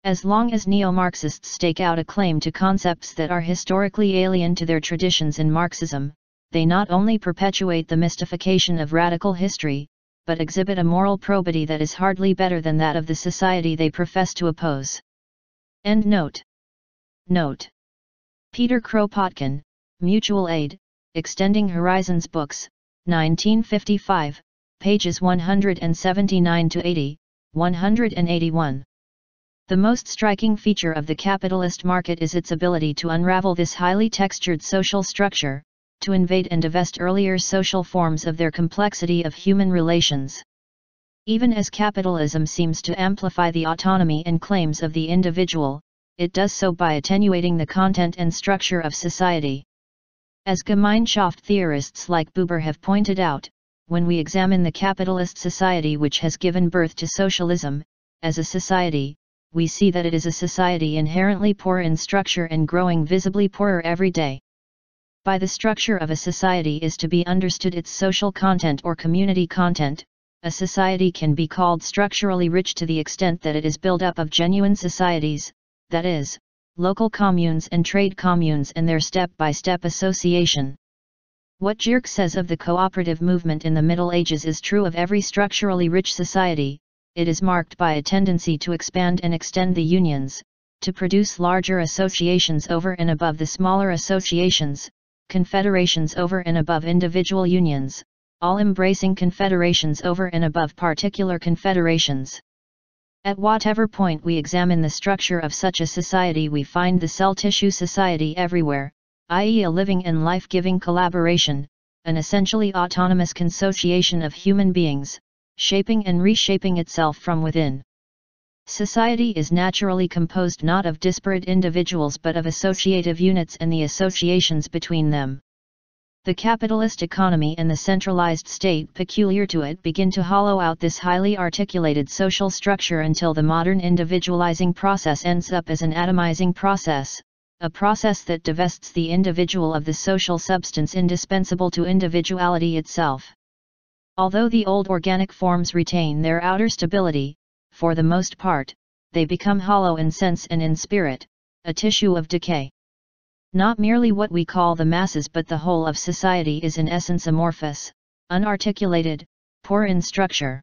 S1: As long as neo-Marxists stake out a claim to concepts that are historically alien to their traditions in Marxism, they not only perpetuate the mystification of radical history, but exhibit a moral probity that is hardly better than that of the society they profess to oppose. End note. Note. Peter Kropotkin, Mutual Aid, Extending Horizons Books, 1955, pages 179 to 80, 181. The most striking feature of the capitalist market is its ability to unravel this highly textured social structure, to invade and divest earlier social forms of their complexity of human relations. Even as capitalism seems to amplify the autonomy and claims of the individual, it does so by attenuating the content and structure of society. As Gemeinschaft theorists like Buber have pointed out, when we examine the capitalist society which has given birth to socialism, as a society, we see that it is a society inherently poor in structure and growing visibly poorer every day. By the structure of a society is to be understood its social content or community content. A society can be called structurally rich to the extent that it is built up of genuine societies, that is, local communes and trade communes and their step-by-step association. What Gierke says of the cooperative movement in the Middle Ages is true of every structurally rich society, it is marked by a tendency to expand and extend the unions, to produce larger associations over and above the smaller associations, confederations over and above individual unions, all embracing confederations over and above particular confederations. At whatever point we examine the structure of such a society we find the cell tissue society everywhere, i.e. a living and life-giving collaboration, an essentially autonomous consociation of human beings, shaping and reshaping itself from within. Society is naturally composed not of disparate individuals but of associative units and the associations between them. The capitalist economy and the centralized state peculiar to it begin to hollow out this highly articulated social structure until the modern individualizing process ends up as an atomizing process, a process that divests the individual of the social substance indispensable to individuality itself. Although the old organic forms retain their outer stability, for the most part, they become hollow in sense and in spirit, a tissue of decay. Not merely what we call the masses but the whole of society is in essence amorphous, unarticulated, poor in structure.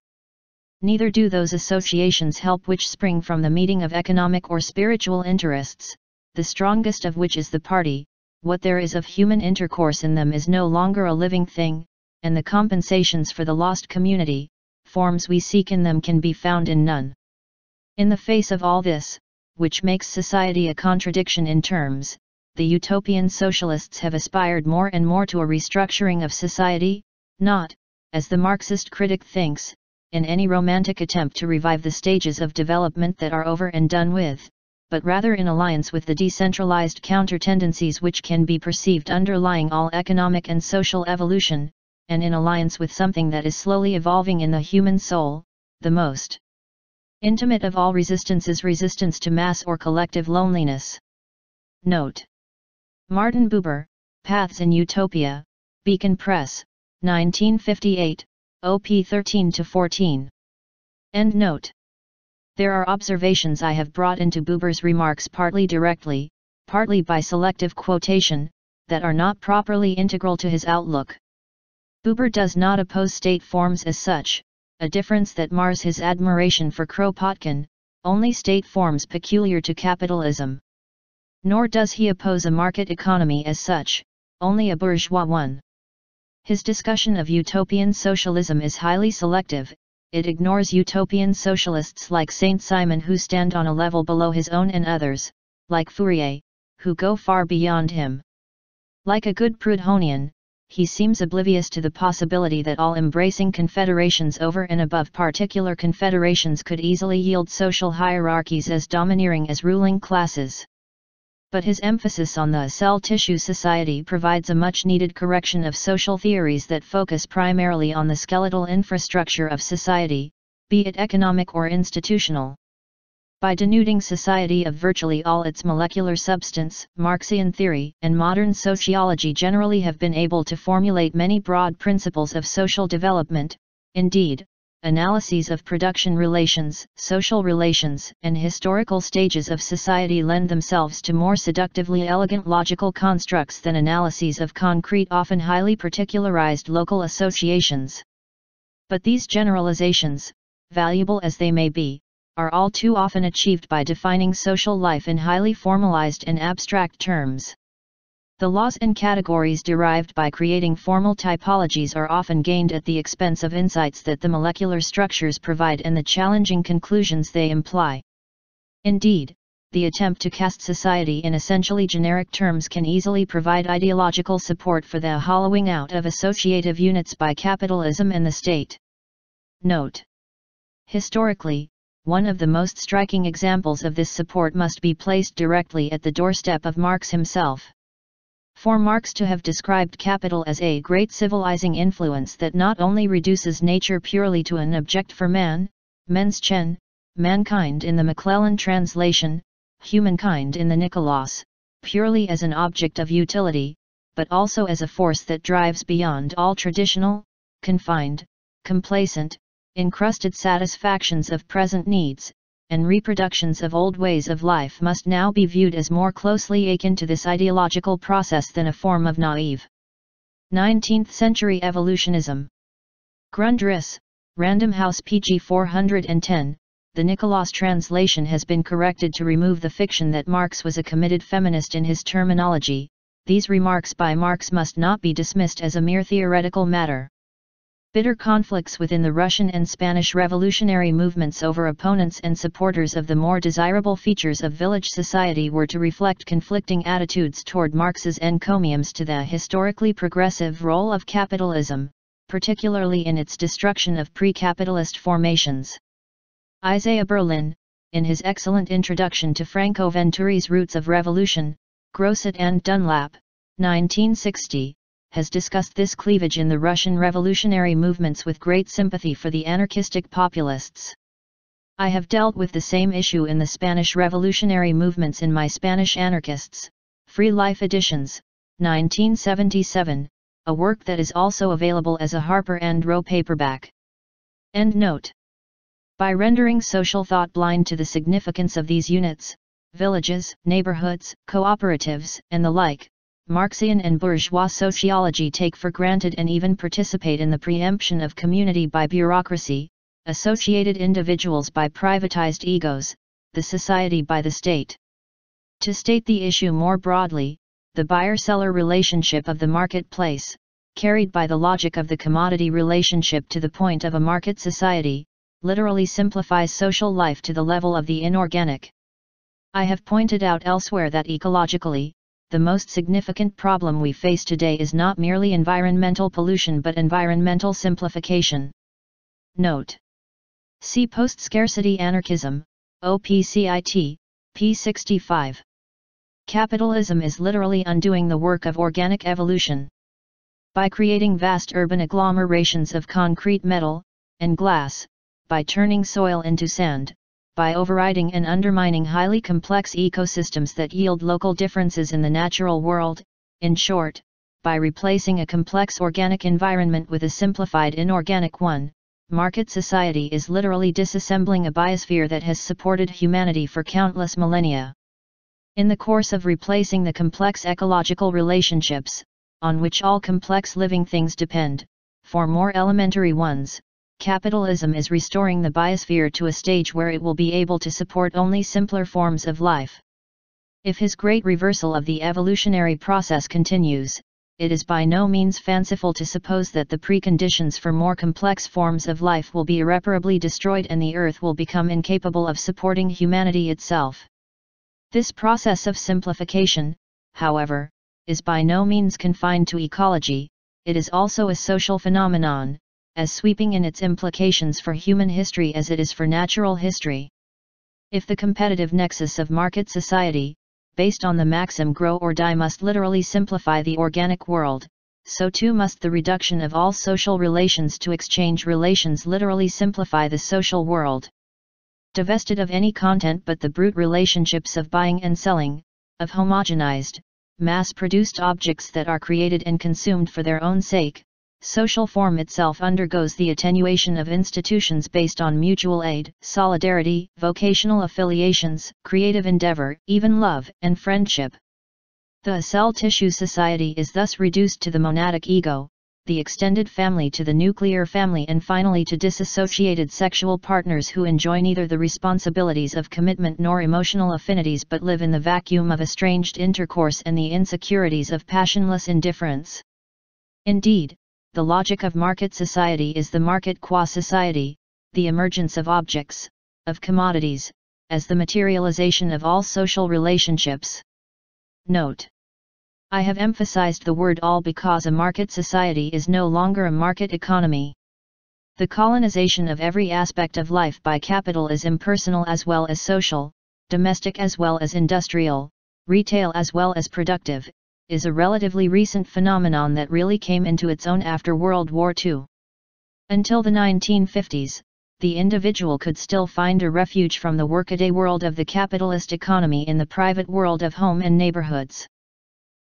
S1: Neither do those associations help which spring from the meeting of economic or spiritual interests, the strongest of which is the party, what there is of human intercourse in them is no longer a living thing, and the compensations for the lost community, forms we seek in them can be found in none. In the face of all this, which makes society a contradiction in terms, the utopian socialists have aspired more and more to a restructuring of society, not, as the Marxist critic thinks, in any romantic attempt to revive the stages of development that are over and done with, but rather in alliance with the decentralized counter-tendencies which can be perceived underlying all economic and social evolution, and in alliance with something that is slowly evolving in the human soul, the most intimate of all resistance is resistance to mass or collective loneliness. Note. Martin Buber, Paths in Utopia, Beacon Press, 1958, OP 13-14. End note. There are observations I have brought into Buber's remarks partly directly, partly by selective quotation, that are not properly integral to his outlook. Buber does not oppose state forms as such, a difference that mars his admiration for Kropotkin, only state forms peculiar to capitalism. Nor does he oppose a market economy as such, only a bourgeois one. His discussion of utopian socialism is highly selective, it ignores utopian socialists like Saint-Simon who stand on a level below his own and others, like Fourier, who go far beyond him. Like a good Proudhonian, he seems oblivious to the possibility that all embracing confederations over and above particular confederations could easily yield social hierarchies as domineering as ruling classes but his emphasis on the cell tissue society provides a much needed correction of social theories that focus primarily on the skeletal infrastructure of society, be it economic or institutional. By denuding society of virtually all its molecular substance, Marxian theory and modern sociology generally have been able to formulate many broad principles of social development, indeed, analyses of production relations, social relations, and historical stages of society lend themselves to more seductively elegant logical constructs than analyses of concrete often highly particularized local associations. But these generalizations, valuable as they may be, are all too often achieved by defining social life in highly formalized and abstract terms. The laws and categories derived by creating formal typologies are often gained at the expense of insights that the molecular structures provide and the challenging conclusions they imply. Indeed, the attempt to cast society in essentially generic terms can easily provide ideological support for the hollowing out of associative units by capitalism and the state. Note. Historically, one of the most striking examples of this support must be placed directly at the doorstep of Marx himself. For Marx to have described capital as a great civilizing influence that not only reduces nature purely to an object for man, Menschen, mankind in the McLellan translation, humankind in the Nicolaus, purely as an object of utility, but also as a force that drives beyond all traditional, confined, complacent, encrusted satisfactions of present needs, and reproductions of old ways of life must now be viewed as more closely akin to this ideological process than a form of naive 19th century evolutionism. Grundriss, Random House pg 410, the Nicolaus translation has been corrected to remove the fiction that Marx was a committed feminist in his terminology, these remarks by Marx must not be dismissed as a mere theoretical matter. Bitter conflicts within the Russian and Spanish revolutionary movements over opponents and supporters of the more desirable features of village society were to reflect conflicting attitudes toward Marx's encomiums to the historically progressive role of capitalism, particularly in its destruction of pre-capitalist formations. Isaiah Berlin, in his excellent introduction to Franco Venturi's Roots of Revolution, Grosset and Dunlap, 1960, has discussed this cleavage in the Russian revolutionary movements with great sympathy for the anarchistic populists. I have dealt with the same issue in the Spanish revolutionary movements in my Spanish Anarchists, Free Life Editions, 1977, a work that is also available as a Harper and Row paperback. End note. By rendering social thought blind to the significance of these units, villages, neighborhoods, cooperatives, and the like, Marxian and bourgeois sociology take for granted and even participate in the preemption of community by bureaucracy, associated individuals by privatized egos, the society by the state. To state the issue more broadly, the buyer-seller relationship of the marketplace, carried by the logic of the commodity relationship to the point of a market society, literally simplifies social life to the level of the inorganic. I have pointed out elsewhere that ecologically, the most significant problem we face today is not merely environmental pollution but environmental simplification. Note. See Post-Scarcity Anarchism, OPCIT, p65. Capitalism is literally undoing the work of organic evolution. By creating vast urban agglomerations of concrete metal, and glass, by turning soil into sand, by overriding and undermining highly complex ecosystems that yield local differences in the natural world, in short, by replacing a complex organic environment with a simplified inorganic one, market society is literally disassembling a biosphere that has supported humanity for countless millennia. In the course of replacing the complex ecological relationships, on which all complex living things depend, for more elementary ones, capitalism is restoring the biosphere to a stage where it will be able to support only simpler forms of life. If his great reversal of the evolutionary process continues, it is by no means fanciful to suppose that the preconditions for more complex forms of life will be irreparably destroyed and the Earth will become incapable of supporting humanity itself. This process of simplification, however, is by no means confined to ecology, it is also a social phenomenon, as sweeping in its implications for human history as it is for natural history. If the competitive nexus of market society, based on the maxim grow or die must literally simplify the organic world, so too must the reduction of all social relations to exchange relations literally simplify the social world. Divested of any content but the brute relationships of buying and selling, of homogenized, mass-produced objects that are created and consumed for their own sake, social form itself undergoes the attenuation of institutions based on mutual aid, solidarity, vocational affiliations, creative endeavor, even love and friendship. The cell tissue society is thus reduced to the monadic ego, the extended family to the nuclear family and finally to disassociated sexual partners who enjoy neither the responsibilities of commitment nor emotional affinities but live in the vacuum of estranged intercourse and the insecurities of passionless indifference. Indeed, the logic of market society is the market qua society, the emergence of objects, of commodities, as the materialization of all social relationships. Note. I have emphasized the word all because a market society is no longer a market economy. The colonization of every aspect of life by capital is impersonal as well as social, domestic as well as industrial, retail as well as productive, is a relatively recent phenomenon that really came into its own after World War II. Until the 1950s, the individual could still find a refuge from the workaday world of the capitalist economy in the private world of home and neighborhoods.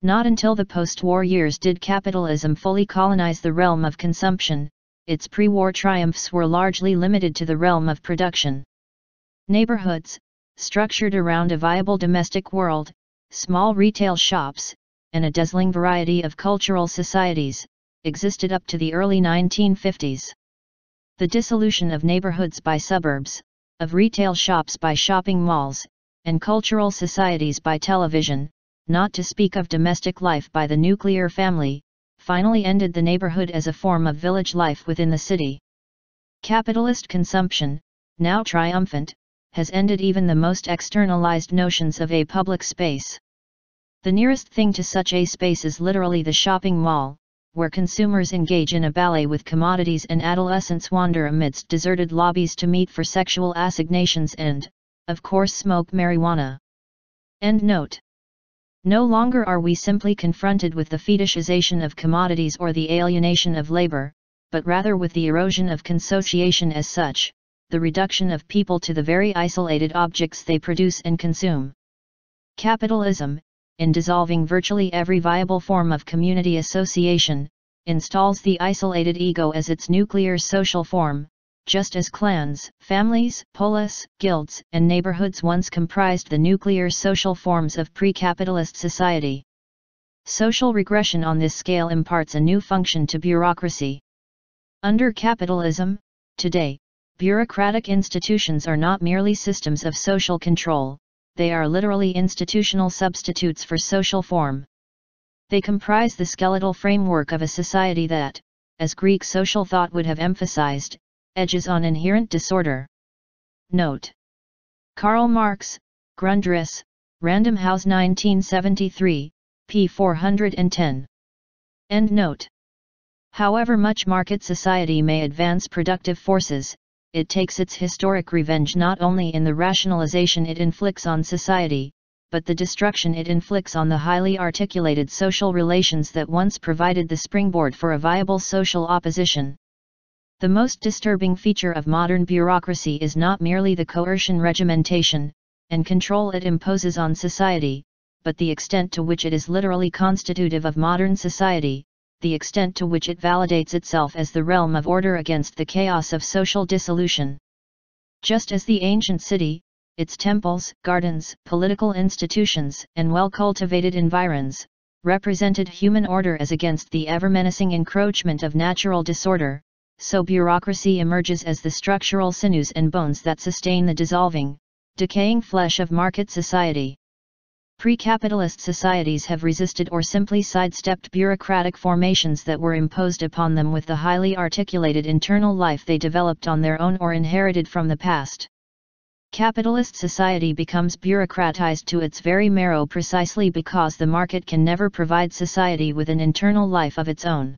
S1: Not until the post-war years did capitalism fully colonize the realm of consumption, its pre-war triumphs were largely limited to the realm of production. Neighborhoods, structured around a viable domestic world, small retail shops, and a dazzling variety of cultural societies, existed up to the early 1950s. The dissolution of neighborhoods by suburbs, of retail shops by shopping malls, and cultural societies by television, not to speak of domestic life by the nuclear family, finally ended the neighborhood as a form of village life within the city. Capitalist consumption, now triumphant, has ended even the most externalized notions of a public space. The nearest thing to such a space is literally the shopping mall, where consumers engage in a ballet with commodities and adolescents wander amidst deserted lobbies to meet for sexual assignations and, of course smoke marijuana. End note. No longer are we simply confronted with the fetishization of commodities or the alienation of labor, but rather with the erosion of consociation as such, the reduction of people to the very isolated objects they produce and consume. Capitalism, in dissolving virtually every viable form of community association, installs the isolated ego as its nuclear social form, just as clans, families, polis, guilds, and neighborhoods once comprised the nuclear social forms of pre-capitalist society. Social regression on this scale imparts a new function to bureaucracy. Under capitalism, today, bureaucratic institutions are not merely systems of social control, they are literally institutional substitutes for social form. They comprise the skeletal framework of a society that, as Greek social thought would have emphasized, edges on inherent disorder. Note. Karl Marx, Grundriss, Random House 1973, p. 410. End note. However much market society may advance productive forces, it takes its historic revenge not only in the rationalization it inflicts on society, but the destruction it inflicts on the highly articulated social relations that once provided the springboard for a viable social opposition. The most disturbing feature of modern bureaucracy is not merely the coercion regimentation, and control it imposes on society, but the extent to which it is literally constitutive of modern society, the extent to which it validates itself as the realm of order against the chaos of social dissolution. Just as the ancient city, its temples, gardens, political institutions, and well-cultivated environs, represented human order as against the ever-menacing encroachment of natural disorder, so bureaucracy emerges as the structural sinews and bones that sustain the dissolving, decaying flesh of market society. Pre-capitalist societies have resisted or simply sidestepped bureaucratic formations that were imposed upon them with the highly articulated internal life they developed on their own or inherited from the past. Capitalist society becomes bureaucratized to its very marrow precisely because the market can never provide society with an internal life of its own.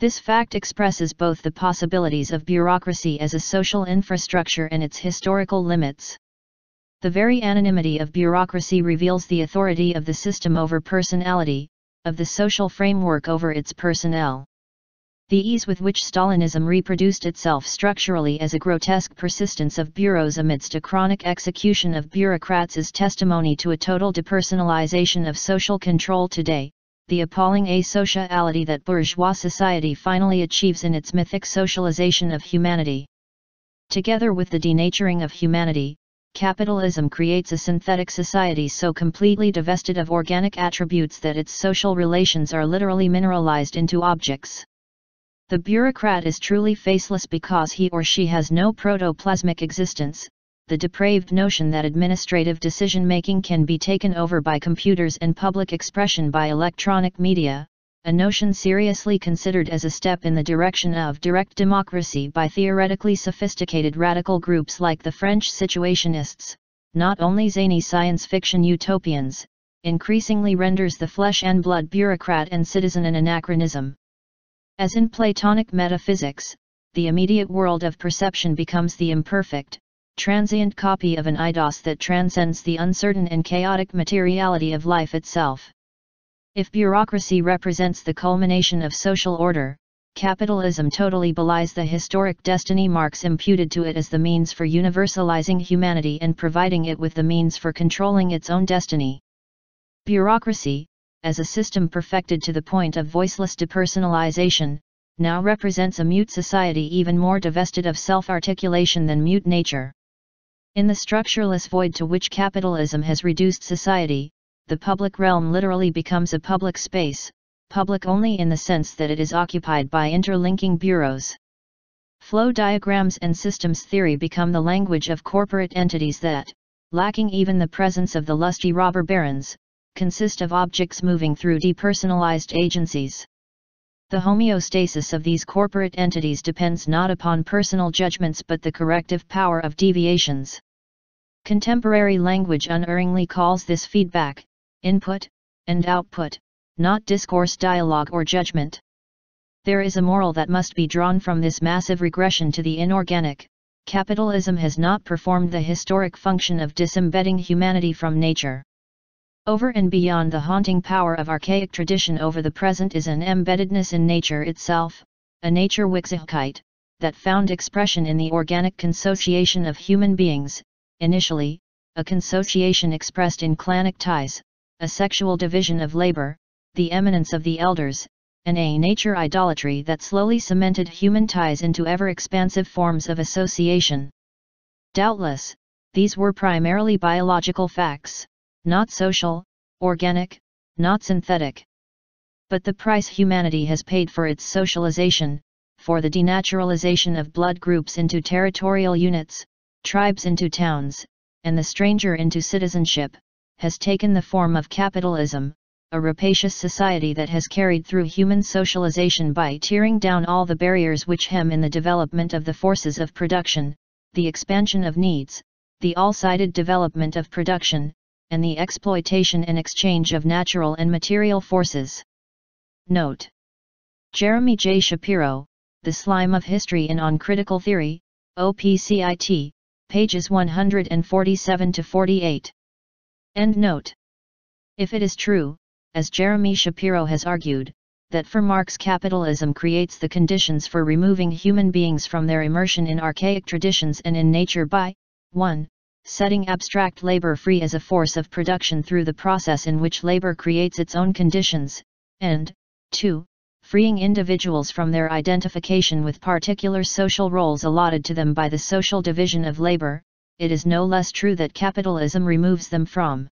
S1: This fact expresses both the possibilities of bureaucracy as a social infrastructure and its historical limits. The very anonymity of bureaucracy reveals the authority of the system over personality, of the social framework over its personnel. The ease with which Stalinism reproduced itself structurally as a grotesque persistence of bureaus amidst a chronic execution of bureaucrats is testimony to a total depersonalization of social control today, the appalling asociality that bourgeois society finally achieves in its mythic socialization of humanity. Together with the denaturing of humanity, capitalism creates a synthetic society so completely divested of organic attributes that its social relations are literally mineralized into objects. The bureaucrat is truly faceless because he or she has no protoplasmic existence, the depraved notion that administrative decision-making can be taken over by computers and public expression by electronic media, a notion seriously considered as a step in the direction of direct democracy by theoretically sophisticated radical groups like the French Situationists, not only zany science fiction utopians, increasingly renders the flesh and blood bureaucrat and citizen an anachronism. As in Platonic metaphysics, the immediate world of perception becomes the imperfect, transient copy of an eidos that transcends the uncertain and chaotic materiality of life itself. If bureaucracy represents the culmination of social order, capitalism totally belies the historic destiny Marx imputed to it as the means for universalizing humanity and providing it with the means for controlling its own destiny. Bureaucracy, as a system perfected to the point of voiceless depersonalization, now represents a mute society even more divested of self-articulation than mute nature. In the structureless void to which capitalism has reduced society, the public realm literally becomes a public space, public only in the sense that it is occupied by interlinking bureaus. Flow diagrams and systems theory become the language of corporate entities that, lacking even the presence of the lusty robber barons, consist of objects moving through depersonalized agencies. The homeostasis of these corporate entities depends not upon personal judgments but the corrective power of deviations. Contemporary language unerringly calls this feedback, input, and output, not discourse dialogue or judgment. There is a moral that must be drawn from this massive regression to the inorganic. Capitalism has not performed the historic function of disembedding humanity from nature. Over and beyond the haunting power of archaic tradition over the present is an embeddedness in nature itself, a nature Wüchsigkeit, that found expression in the organic consociation of human beings, initially, a consociation expressed in clannic ties, a sexual division of labor, the eminence of the elders, and a nature idolatry that slowly cemented human ties into ever-expansive forms of association. Doubtless, these were primarily biological facts, not social, organic, not synthetic. But the price humanity has paid for its socialization, for the denaturalization of blood groups into territorial units, tribes into towns, and the stranger into citizenship, has taken the form of capitalism, a rapacious society that has carried through human socialization by tearing down all the barriers which hem in the development of the forces of production, the expansion of needs, the all-sided development of production, and the exploitation and exchange of natural and material forces. Note. Jeremy J. Shapiro, The Slime of History in On Critical Theory, OPCIT, pages 147 to 48. End note. If it is true, as Jeremy Shapiro has argued, that for Marx capitalism creates the conditions for removing human beings from their immersion in archaic traditions and in nature by 1. Setting abstract labor free as a force of production through the process in which labor creates its own conditions, and 2. Freeing individuals from their identification with particular social roles allotted to them by the social division of labor, it is no less true that capitalism removes them from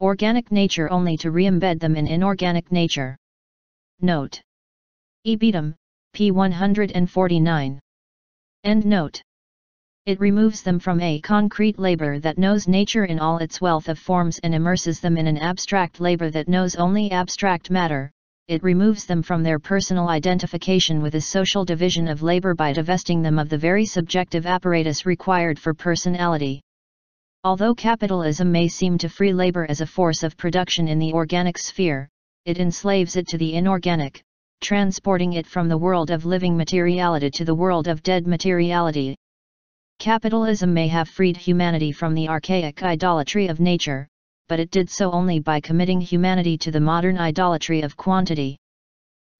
S1: organic nature only to re-embed them in inorganic nature. Note. Ibidem, p. 149. End note. It removes them from a concrete labor that knows nature in all its wealth of forms and immerses them in an abstract labor that knows only abstract matter, it removes them from their personal identification with a social division of labor by divesting them of the very subjective apparatus required for personality. Although capitalism may seem to free labor as a force of production in the organic sphere, it enslaves it to the inorganic, transporting it from the world of living materiality to the world of dead materiality. Capitalism may have freed humanity from the archaic idolatry of nature, but it did so only by committing humanity to the modern idolatry of quantity.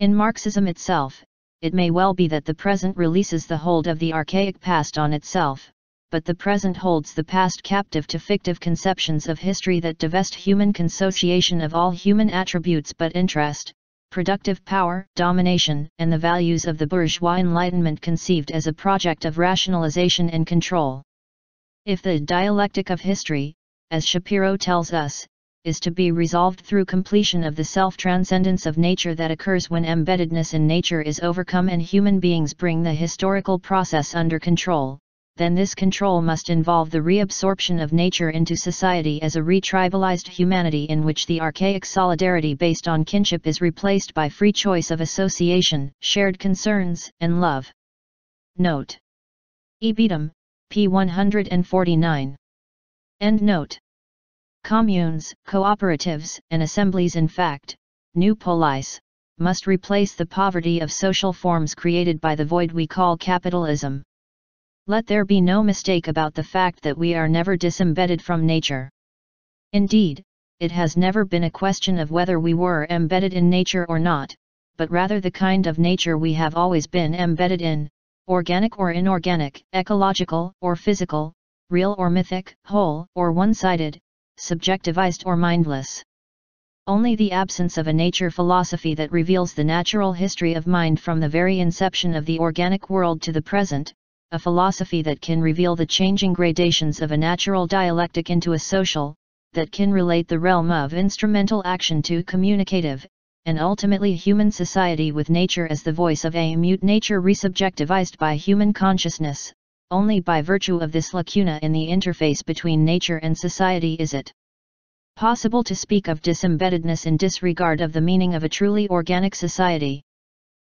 S1: In Marxism itself, it may well be that the present releases the hold of the archaic past on itself, but the present holds the past captive to fictive conceptions of history that divest human consociation of all human attributes but interest, productive power, domination, and the values of the bourgeois enlightenment conceived as a project of rationalization and control. If the dialectic of history, as Shapiro tells us, is to be resolved through completion of the self-transcendence of nature that occurs when embeddedness in nature is overcome and human beings bring the historical process under control, then this control must involve the reabsorption of nature into society as a retribalized humanity in which the archaic solidarity based on kinship is replaced by free choice of association, shared concerns, and love. Note. Ibidem, p. 149. End note. Communes, cooperatives, and assemblies in fact, new polis, must replace the poverty of social forms created by the void we call capitalism. Let there be no mistake about the fact that we are never disembedded from nature. Indeed, it has never been a question of whether we were embedded in nature or not, but rather the kind of nature we have always been embedded in, organic or inorganic, ecological or physical, real or mythic, whole or one-sided, subjectivized or mindless. Only the absence of a nature philosophy that reveals the natural history of mind from the very inception of the organic world to the present, a philosophy that can reveal the changing gradations of a natural dialectic into a social, that can relate the realm of instrumental action to communicative, and ultimately human society with nature as the voice of a mute nature resubjectivized by human consciousness, only by virtue of this lacuna in the interface between nature and society is it possible to speak of disembeddedness in disregard of the meaning of a truly organic society.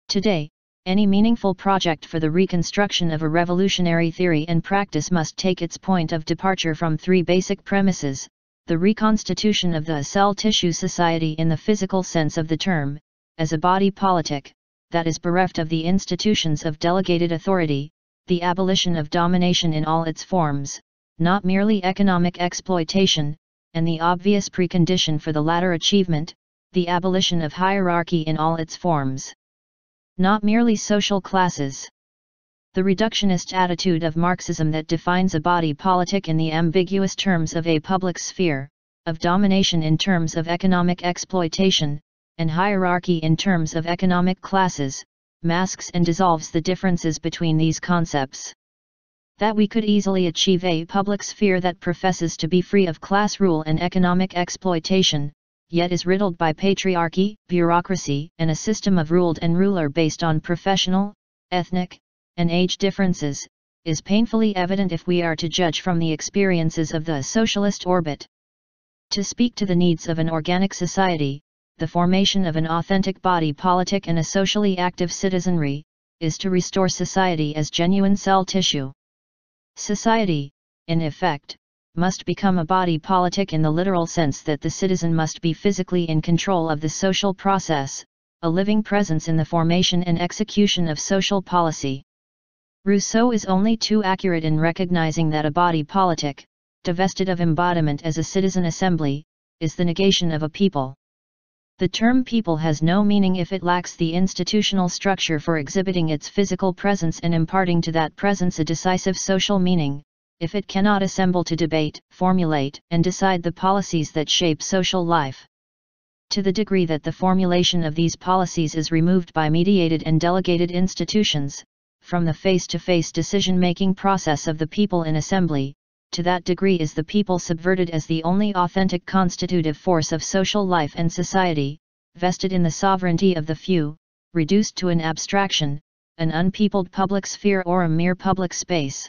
S1: Today, any meaningful project for the reconstruction of a revolutionary theory and practice must take its point of departure from three basic premises, the reconstitution of the cell tissue society in the physical sense of the term, as a body politic, that is bereft of the institutions of delegated authority, the abolition of domination in all its forms, not merely economic exploitation, and the obvious precondition for the latter achievement, the abolition of hierarchy in all its forms not merely social classes. The reductionist attitude of Marxism that defines a body politic in the ambiguous terms of a public sphere, of domination in terms of economic exploitation, and hierarchy in terms of economic classes, masks and dissolves the differences between these concepts. That we could easily achieve a public sphere that professes to be free of class rule and economic exploitation, yet is riddled by patriarchy, bureaucracy, and a system of ruled and ruler based on professional, ethnic, and age differences, is painfully evident if we are to judge from the experiences of the socialist orbit. To speak to the needs of an organic society, the formation of an authentic body politic and a socially active citizenry, is to restore society as genuine cell tissue. Society, in effect, must become a body politic in the literal sense that the citizen must be physically in control of the social process, a living presence in the formation and execution of social policy. Rousseau is only too accurate in recognizing that a body politic, divested of embodiment as a citizen assembly, is the negation of a people. The term people has no meaning if it lacks the institutional structure for exhibiting its physical presence and imparting to that presence a decisive social meaning, if it cannot assemble to debate, formulate, and decide the policies that shape social life. To the degree that the formulation of these policies is removed by mediated and delegated institutions, from the face-to-face decision-making process of the people in assembly, to that degree is the people subverted as the only authentic constitutive force of social life and society, vested in the sovereignty of the few, reduced to an abstraction, an unpeopled public sphere or a mere public space.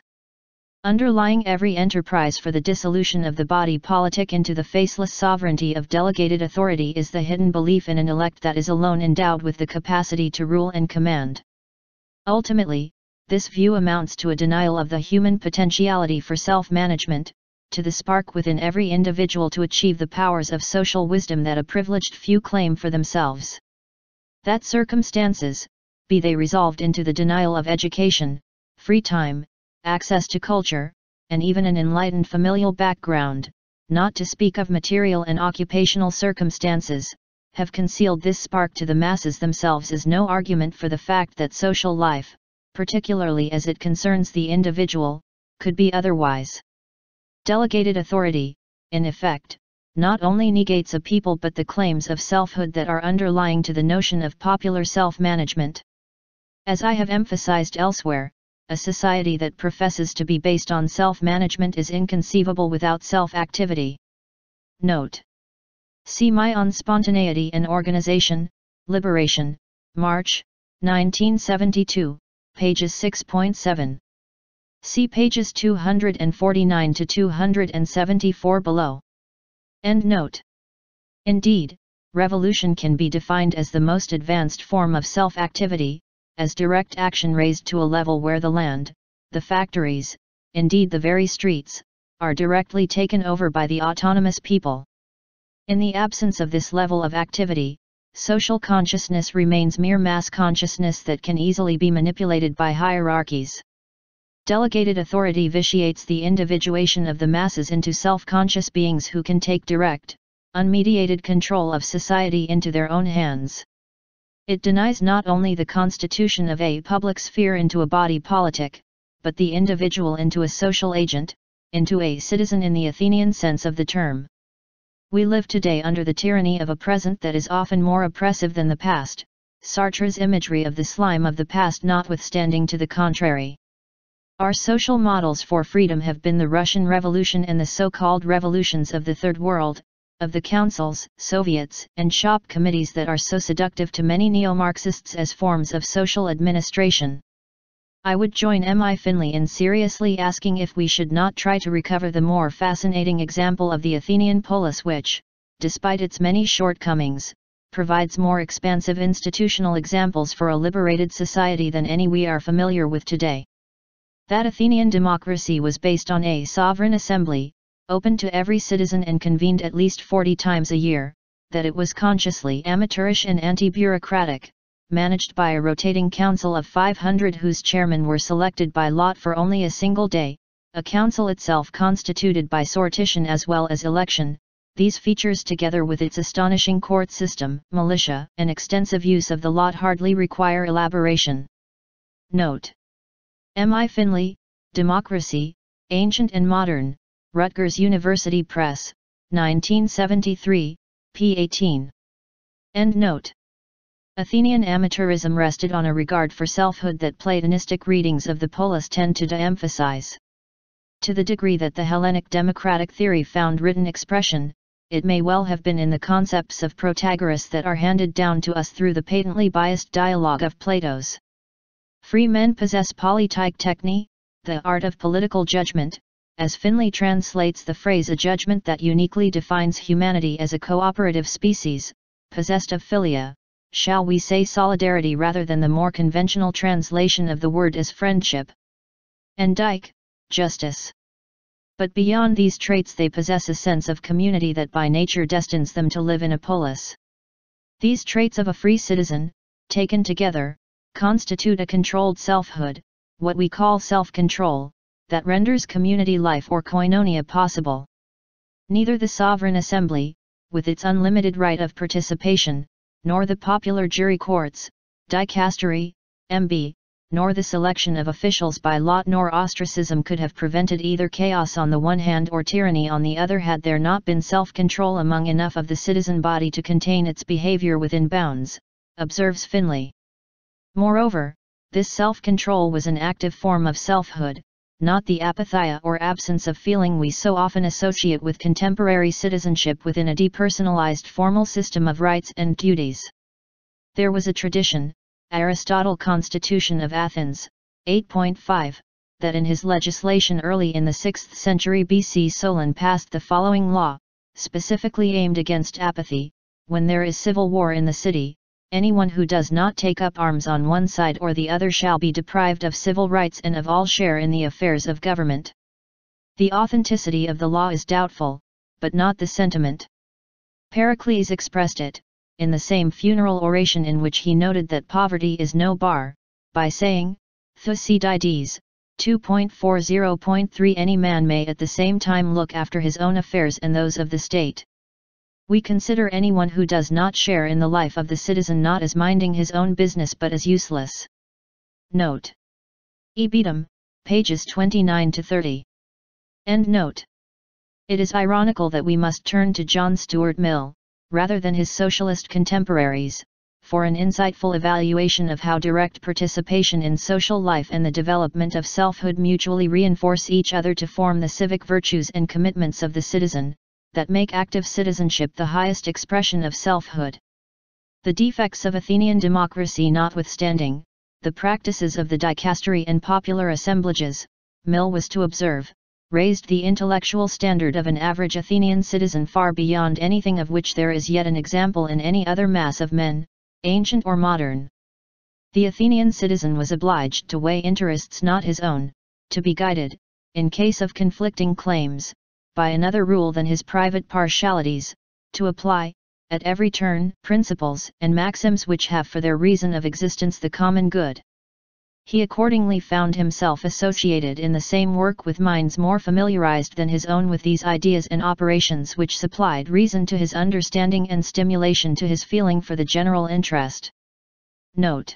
S1: Underlying every enterprise for the dissolution of the body politic into the faceless sovereignty of delegated authority is the hidden belief in an elect that is alone endowed with the capacity to rule and command. Ultimately, this view amounts to a denial of the human potentiality for self-management, to the spark within every individual to achieve the powers of social wisdom that a privileged few claim for themselves. That circumstances, be they resolved into the denial of education, free time, access to culture, and even an enlightened familial background, not to speak of material and occupational circumstances, have concealed this spark to the masses themselves is no argument for the fact that social life, particularly as it concerns the individual, could be otherwise. Delegated authority, in effect, not only negates a people but the claims of selfhood that are underlying to the notion of popular self-management. As I have emphasized elsewhere, a society that professes to be based on self-management is inconceivable without self-activity. Note. See my on Spontaneity and Organization, Liberation, March, 1972, pages 6.7. See pages 249 to 274 below. End note. Indeed, revolution can be defined as the most advanced form of self-activity, as direct action raised to a level where the land, the factories, indeed the very streets, are directly taken over by the autonomous people. In the absence of this level of activity, social consciousness remains mere mass consciousness that can easily be manipulated by hierarchies. Delegated authority vitiates the individuation of the masses into self-conscious beings who can take direct, unmediated control of society into their own hands. It denies not only the constitution of a public sphere into a body politic, but the individual into a social agent, into a citizen in the Athenian sense of the term. We live today under the tyranny of a present that is often more oppressive than the past, Sartre's imagery of the slime of the past notwithstanding to the contrary. Our social models for freedom have been the Russian Revolution and the so-called revolutions of the Third World, of the councils, Soviets, and shop committees that are so seductive to many neo-Marxists as forms of social administration. I would join M.I. Finley in seriously asking if we should not try to recover the more fascinating example of the Athenian polis which, despite its many shortcomings, provides more expansive institutional examples for a liberated society than any we are familiar with today. That Athenian democracy was based on a sovereign assembly, open to every citizen and convened at least 40 times a year, that it was consciously amateurish and anti-bureaucratic, managed by a rotating council of 500 whose chairmen were selected by lot for only a single day, a council itself constituted by sortition as well as election, these features together with its astonishing court system, militia, and extensive use of the lot hardly require elaboration. Note. M. I. Finley, Democracy, Ancient and Modern, Rutgers University Press, 1973, p. 18. End note. Athenian amateurism rested on a regard for selfhood that Platonistic readings of the polis tend to de-emphasize. To the degree that the Hellenic democratic theory found written expression, it may well have been in the concepts of Protagoras that are handed down to us through the patently biased dialogue of Plato's. Free men possess techne, the art of political judgment, as Finley translates the phrase a judgment that uniquely defines humanity as a cooperative species, possessed of philia, shall we say solidarity rather than the more conventional translation of the word as friendship. And dike, justice. But beyond these traits they possess a sense of community that by nature destines them to live in a polis. These traits of a free citizen, taken together, constitute a controlled selfhood, what we call self-control, that renders community life or koinonia possible. Neither the sovereign assembly, with its unlimited right of participation, nor the popular jury courts, dicastery, MB, nor the selection of officials by lot nor ostracism could have prevented either chaos on the one hand or tyranny on the other had there not been self-control among enough of the citizen body to contain its behavior within bounds, observes Finley. Moreover, this self-control was an active form of selfhood, not the apathia or absence of feeling we so often associate with contemporary citizenship within a depersonalized formal system of rights and duties. There was a tradition, Aristotle Constitution of Athens, 8.5, that in his legislation early in the 6th century BC Solon passed the following law, specifically aimed against apathy, when there is civil war in the city, anyone who does not take up arms on one side or the other shall be deprived of civil rights and of all share in the affairs of government. The authenticity of the law is doubtful, but not the sentiment. Pericles expressed it, in the same funeral oration in which he noted that poverty is no bar, by saying, Thucydides, 2.40.3 Any man may at the same time look after his own affairs and those of the state. We consider anyone who does not share in the life of the citizen not as minding his own business but as useless. Note. E. Beedham, pages 29 to 30. End note. It is ironical that we must turn to John Stuart Mill, rather than his socialist contemporaries, for an insightful evaluation of how direct participation in social life and the development of selfhood mutually reinforce each other to form the civic virtues and commitments of the citizen, that make active citizenship the highest expression of selfhood. The defects of Athenian democracy notwithstanding, the practices of the dicastery and popular assemblages, Mill was to observe, raised the intellectual standard of an average Athenian citizen far beyond anything of which there is yet an example in any other mass of men, ancient or modern. The Athenian citizen was obliged to weigh interests not his own, to be guided, in case of conflicting claims, by another rule than his private partialities, to apply, at every turn, principles and maxims which have for their reason of existence the common good. He accordingly found himself associated in the same work with minds more familiarized than his own with these ideas and operations which supplied reason to his understanding and stimulation to his feeling for the general interest. Note.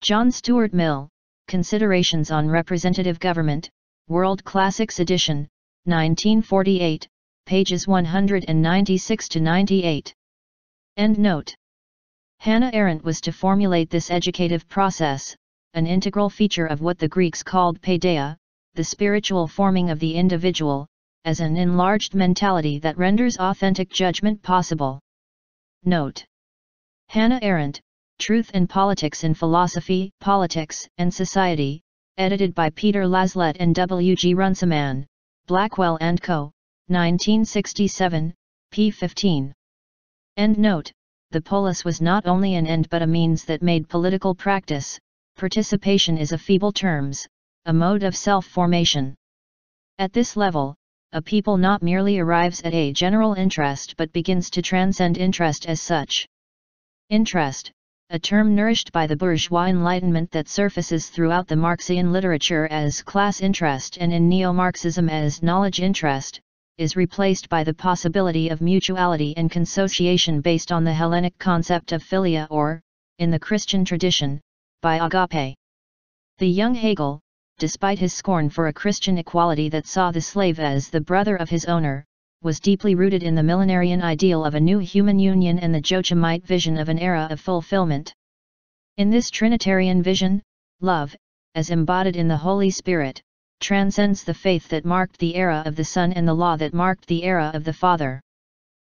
S1: John Stuart Mill, Considerations on Representative Government, World Classics Edition, 1948, pages 196 to 98. End note. Hannah Arendt was to formulate this educative process, an integral feature of what the Greeks called paideia, the spiritual forming of the individual, as an enlarged mentality that renders authentic judgment possible. Note. Hannah Arendt, Truth and Politics in Philosophy, Politics, and Society, edited by Peter Laslett and W. G. Runciman, Blackwell & Co., 1967, p. 15. End note, the polis was not only an end but a means that made political practice, participation is a feeble terms, a mode of self-formation. At this level, a people not merely arrives at a general interest but begins to transcend interest as such. Interest, a term nourished by the bourgeois enlightenment that surfaces throughout the Marxian literature as class interest and in neo-Marxism as knowledge interest, is replaced by the possibility of mutuality and consociation based on the Hellenic concept of philia or, in the Christian tradition, by agape. The young Hegel, despite his scorn for a Christian equality that saw the slave as the brother of his owner, was deeply rooted in the millenarian ideal of a new human union and the Joachimite vision of an era of fulfillment. In this Trinitarian vision, love, as embodied in the Holy Spirit, transcends the faith that marked the era of the Son and the law that marked the era of the Father.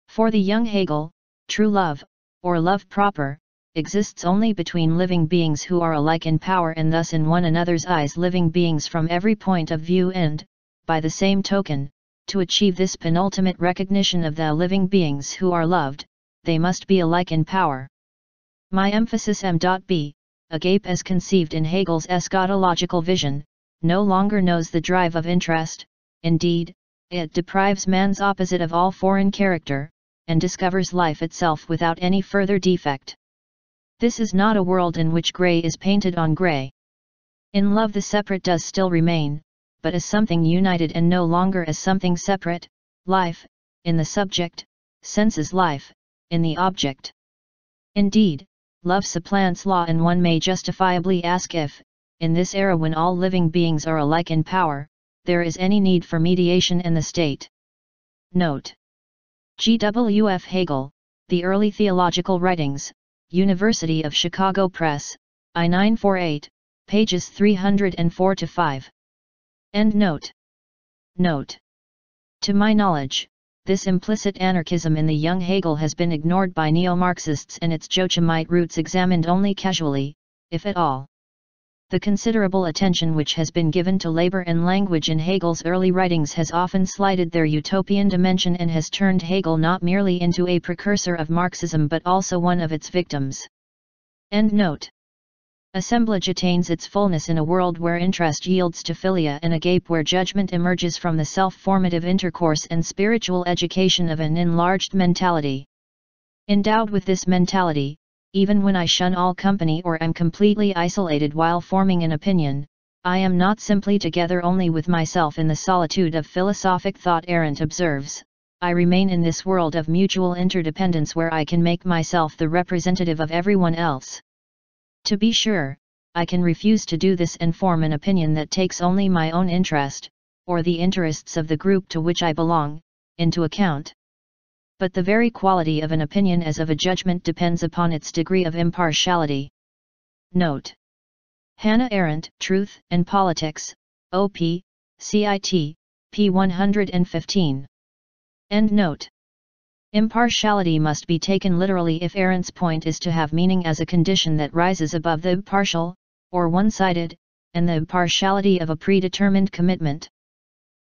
S1: For the young Hegel, true love, or love proper, exists only between living beings who are alike in power and thus in one another's eyes living beings from every point of view and, by the same token, to achieve this penultimate recognition of the living beings who are loved, they must be alike in power. My emphasis M.B, agape as conceived in Hegel's eschatological vision, no longer knows the drive of interest, indeed, it deprives man's opposite of all foreign character, and discovers life itself without any further defect. This is not a world in which grey is painted on grey. In love the separate does still remain, but as something united and no longer as something separate, life, in the subject, senses life, in the object. Indeed, love supplants law and one may justifiably ask if, in this era when all living beings are alike in power, there is any need for mediation in the state. Note. G. W. F. Hegel, The Early Theological Writings, University of Chicago Press, I 948, pages 304 to 5. End note. Note. To my knowledge, this implicit anarchism in the young Hegel has been ignored by neo-Marxists and its Joachimite roots examined only casually, if at all. The considerable attention which has been given to labor and language in Hegel's early writings has often slighted their utopian dimension and has turned Hegel not merely into a precursor of Marxism but also one of its victims. End note. Assemblage attains its fullness in a world where interest yields to philia and agape where judgment emerges from the self-formative intercourse and spiritual education of an enlarged mentality. Endowed with this mentality, even when I shun all company or am completely isolated while forming an opinion, I am not simply together only with myself in the solitude of philosophic thought Arendt observes, I remain in this world of mutual interdependence where I can make myself the representative of everyone else. To be sure, I can refuse to do this and form an opinion that takes only my own interest, or the interests of the group to which I belong, into account but the very quality of an opinion as of a judgment depends upon its degree of impartiality. Note. Hannah Arendt, Truth and Politics, OP, CIT, p. 115. End note. Impartiality must be taken literally if Arendt's point is to have meaning as a condition that rises above the partial, or one-sided, and the impartiality of a predetermined commitment.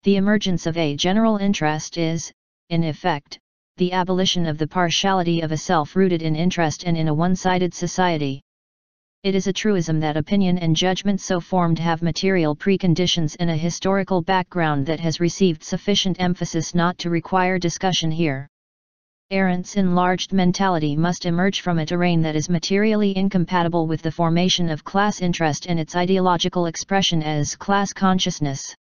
S1: The emergence of a general interest is, in effect, the abolition of the partiality of a self rooted in interest and in a one-sided society. It is a truism that opinion and judgment so formed have material preconditions and a historical background that has received sufficient emphasis not to require discussion here. Arendt's enlarged mentality must emerge from a terrain that is materially incompatible with the formation of class interest and its ideological expression as class consciousness.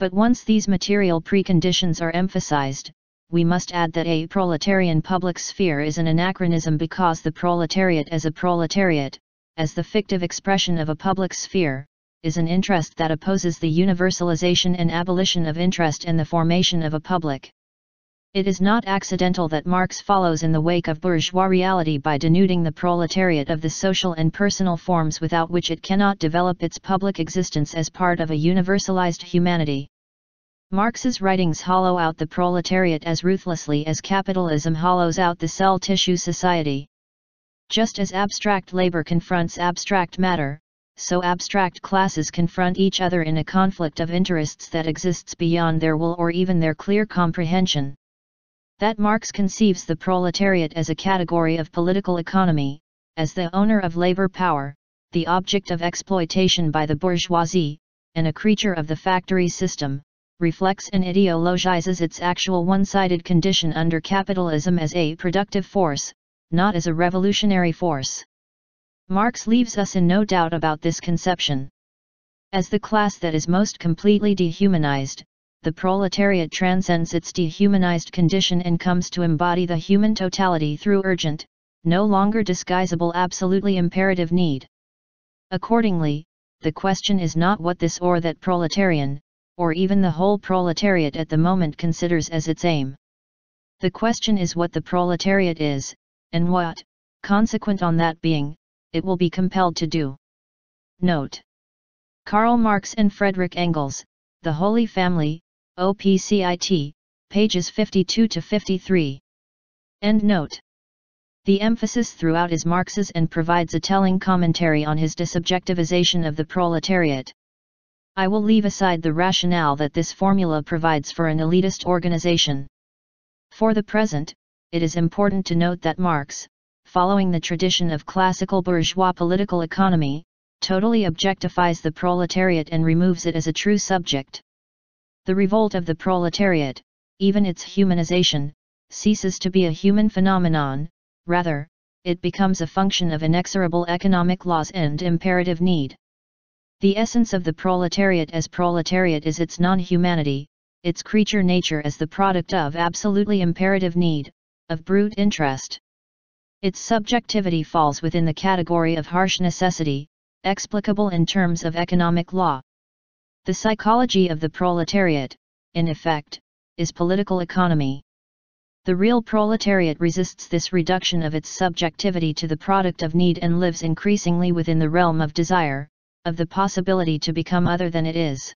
S1: But once these material preconditions are emphasized, we must add that a proletarian public sphere is an anachronism because the proletariat as a proletariat, as the fictive expression of a public sphere, is an interest that opposes the universalization and abolition of interest and the formation of a public. It is not accidental that Marx follows in the wake of bourgeois reality by denuding the proletariat of the social and personal forms without which it cannot develop its public existence as part of a universalized humanity. Marx's writings hollow out the proletariat as ruthlessly as capitalism hollows out the cell tissue society. Just as abstract labor confronts abstract matter, so abstract classes confront each other in a conflict of interests that exists beyond their will or even their clear comprehension. That Marx conceives the proletariat as a category of political economy, as the owner of labor power, the object of exploitation by the bourgeoisie, and a creature of the factory system, reflects and ideologizes its actual one-sided condition under capitalism as a productive force, not as a revolutionary force. Marx leaves us in no doubt about this conception. As the class that is most completely dehumanized, the proletariat transcends its dehumanized condition and comes to embody the human totality through urgent, no longer disguisable absolutely imperative need. Accordingly, the question is not what this or that proletarian, or even the whole proletariat at the moment considers as its aim. The question is what the proletariat is, and what, consequent on that being, it will be compelled to do. Note. Karl Marx and Friedrich Engels, The Holy Family, OPCIT, pages 52 to 53. End note. The emphasis throughout is Marx's and provides a telling commentary on his disubjectivization of the proletariat. I will leave aside the rationale that this formula provides for an elitist organization. For the present, it is important to note that Marx, following the tradition of classical bourgeois political economy, totally objectifies the proletariat and removes it as a true subject. The revolt of the proletariat, even its humanization, ceases to be a human phenomenon, rather, it becomes a function of inexorable economic laws and imperative need. The essence of the proletariat as proletariat is its non-humanity, its creature nature as the product of absolutely imperative need, of brute interest. Its subjectivity falls within the category of harsh necessity, explicable in terms of economic law. The psychology of the proletariat, in effect, is political economy. The real proletariat resists this reduction of its subjectivity to the product of need and lives increasingly within the realm of desire, of the possibility to become other than it is.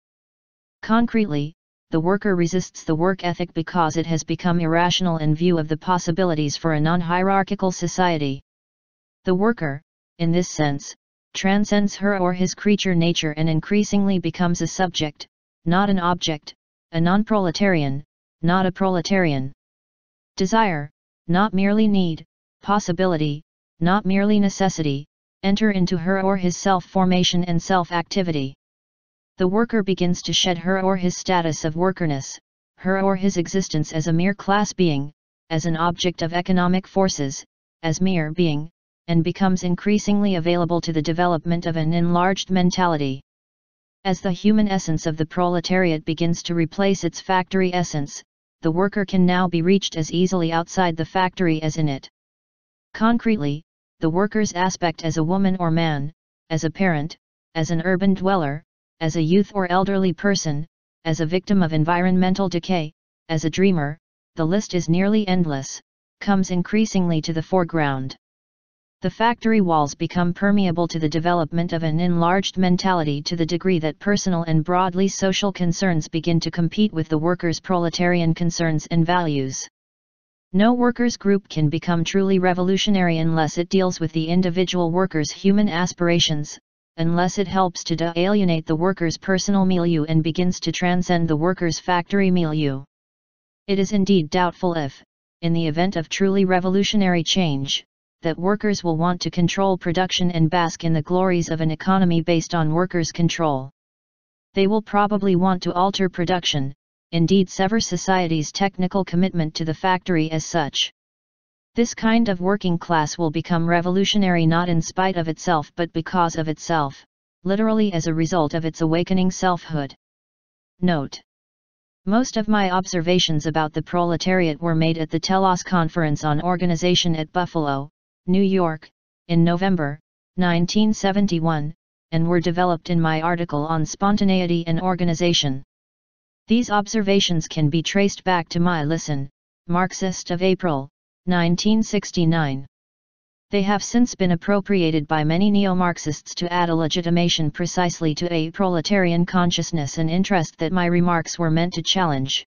S1: Concretely, the worker resists the work ethic because it has become irrational in view of the possibilities for a non-hierarchical society. The worker, in this sense, transcends her or his creature nature and increasingly becomes a subject, not an object, a non-proletarian, not a proletarian. Desire, not merely need, possibility, not merely necessity, enter into her or his self-formation and self-activity. The worker begins to shed her or his status of workerness, her or his existence as a mere class being, as an object of economic forces, as mere being, and becomes increasingly available to the development of an enlarged mentality. As the human essence of the proletariat begins to replace its factory essence, the worker can now be reached as easily outside the factory as in it. Concretely, the worker's aspect as a woman or man, as a parent, as an urban dweller, as a youth or elderly person, as a victim of environmental decay, as a dreamer, the list is nearly endless, comes increasingly to the foreground. The factory walls become permeable to the development of an enlarged mentality to the degree that personal and broadly social concerns begin to compete with the workers' proletarian concerns and values. No workers' group can become truly revolutionary unless it deals with the individual worker's human aspirations, unless it helps to de-alienate the worker's personal milieu and begins to transcend the worker's factory milieu. It is indeed doubtful if, in the event of truly revolutionary change, that workers will want to control production and bask in the glories of an economy based on workers' control. They will probably want to alter production, indeed sever society's technical commitment to the factory as such. This kind of working class will become revolutionary not in spite of itself but because of itself, literally as a result of its awakening selfhood. Note. Most of my observations about the proletariat were made at the Telos Conference on Organization at Buffalo, New York, in November, 1971, and were developed in my article on spontaneity and organization. These observations can be traced back to my Listen, Marxist of April, 1969. They have since been appropriated by many neo-Marxists to add a legitimation precisely to a proletarian consciousness and interest that my remarks were meant to challenge.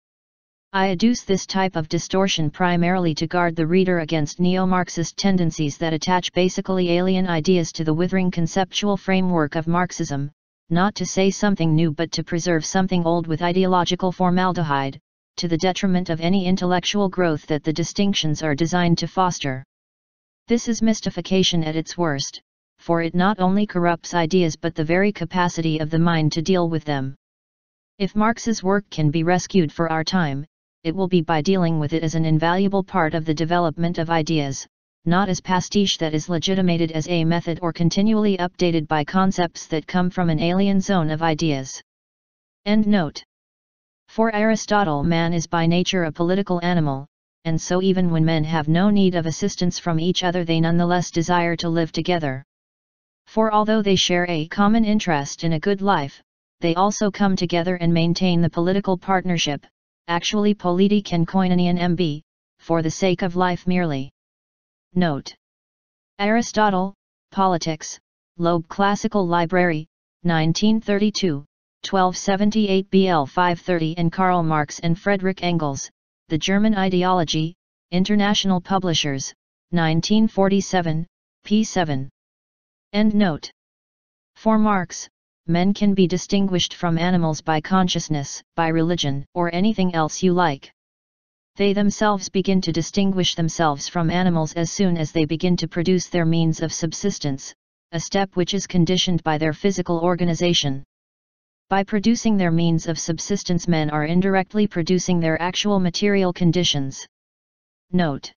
S1: I adduce this type of distortion primarily to guard the reader against neo-Marxist tendencies that attach basically alien ideas to the withering conceptual framework of Marxism, not to say something new but to preserve something old with ideological formaldehyde, to the detriment of any intellectual growth that the distinctions are designed to foster. This is mystification at its worst, for it not only corrupts ideas but the very capacity of the mind to deal with them. If Marx's work can be rescued for our time, it will be by dealing with it as an invaluable part of the development of ideas, not as pastiche that is legitimated as a method or continually updated by concepts that come from an alien zone of ideas. End note. For Aristotle man is by nature a political animal, and so even when men have no need of assistance from each other they nonetheless desire to live together. For although they share a common interest in a good life, they also come together and maintain the political partnership, actually politic and koinonian mb, for the sake of life merely. Note. Aristotle, Politics, Loeb Classical Library, 1932, 1278 BL 530 and Karl Marx and Friedrich Engels, The German Ideology, International Publishers, 1947, p7. End note. For Marx, men can be distinguished from animals by consciousness, by religion, or anything else you like. They themselves begin to distinguish themselves from animals as soon as they begin to produce their means of subsistence, a step which is conditioned by their physical organization. By producing their means of subsistence men are indirectly producing their actual material conditions. Note.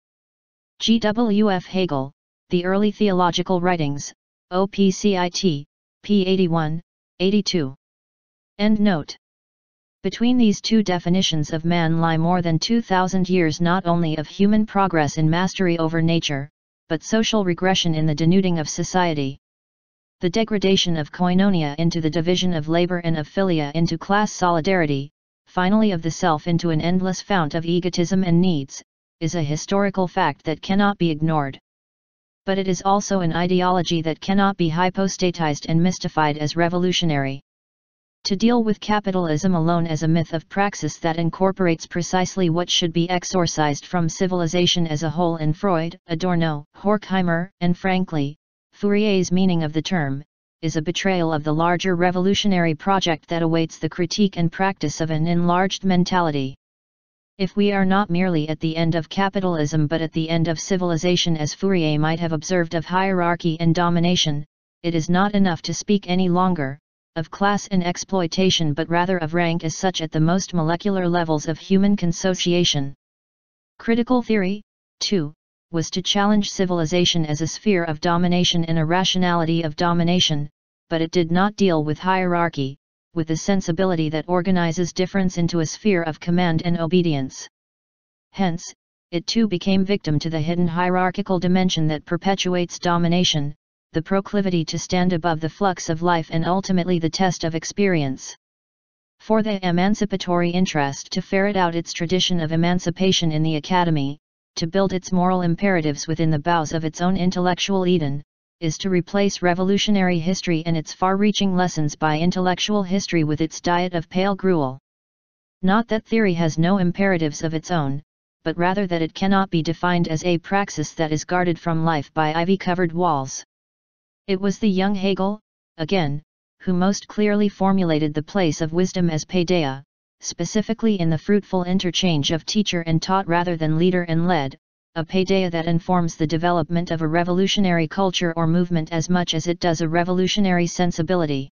S1: G. W. F. Hegel, The Early Theological Writings, OPCIT, p. 81, 82. End note. Between these two definitions of man lie more than 2,000 years not only of human progress in mastery over nature, but social regression in the denuding of society. The degradation of koinonia into the division of labor and of philia into class solidarity, finally of the self into an endless fount of egotism and needs, is a historical fact that cannot be ignored but it is also an ideology that cannot be hypostatized and mystified as revolutionary. To deal with capitalism alone as a myth of praxis that incorporates precisely what should be exorcised from civilization as a whole in Freud, Adorno, Horkheimer, and frankly, Fourier's meaning of the term, is a betrayal of the larger revolutionary project that awaits the critique and practice of an enlarged mentality. If we are not merely at the end of capitalism but at the end of civilization as Fourier might have observed of hierarchy and domination, it is not enough to speak any longer, of class and exploitation but rather of rank as such at the most molecular levels of human consociation. Critical theory, too, was to challenge civilization as a sphere of domination and a rationality of domination, but it did not deal with hierarchy, with the sensibility that organizes difference into a sphere of command and obedience. Hence, it too became victim to the hidden hierarchical dimension that perpetuates domination, the proclivity to stand above the flux of life and ultimately the test of experience. For the emancipatory interest to ferret out its tradition of emancipation in the academy, to build its moral imperatives within the boughs of its own intellectual Eden, is to replace revolutionary history and its far-reaching lessons by intellectual history with its diet of pale gruel. Not that theory has no imperatives of its own, but rather that it cannot be defined as a praxis that is guarded from life by ivy-covered walls. It was the young Hegel, again, who most clearly formulated the place of wisdom as paideia, specifically in the fruitful interchange of teacher and taught rather than leader and led, a paideia that informs the development of a revolutionary culture or movement as much as it does a revolutionary sensibility.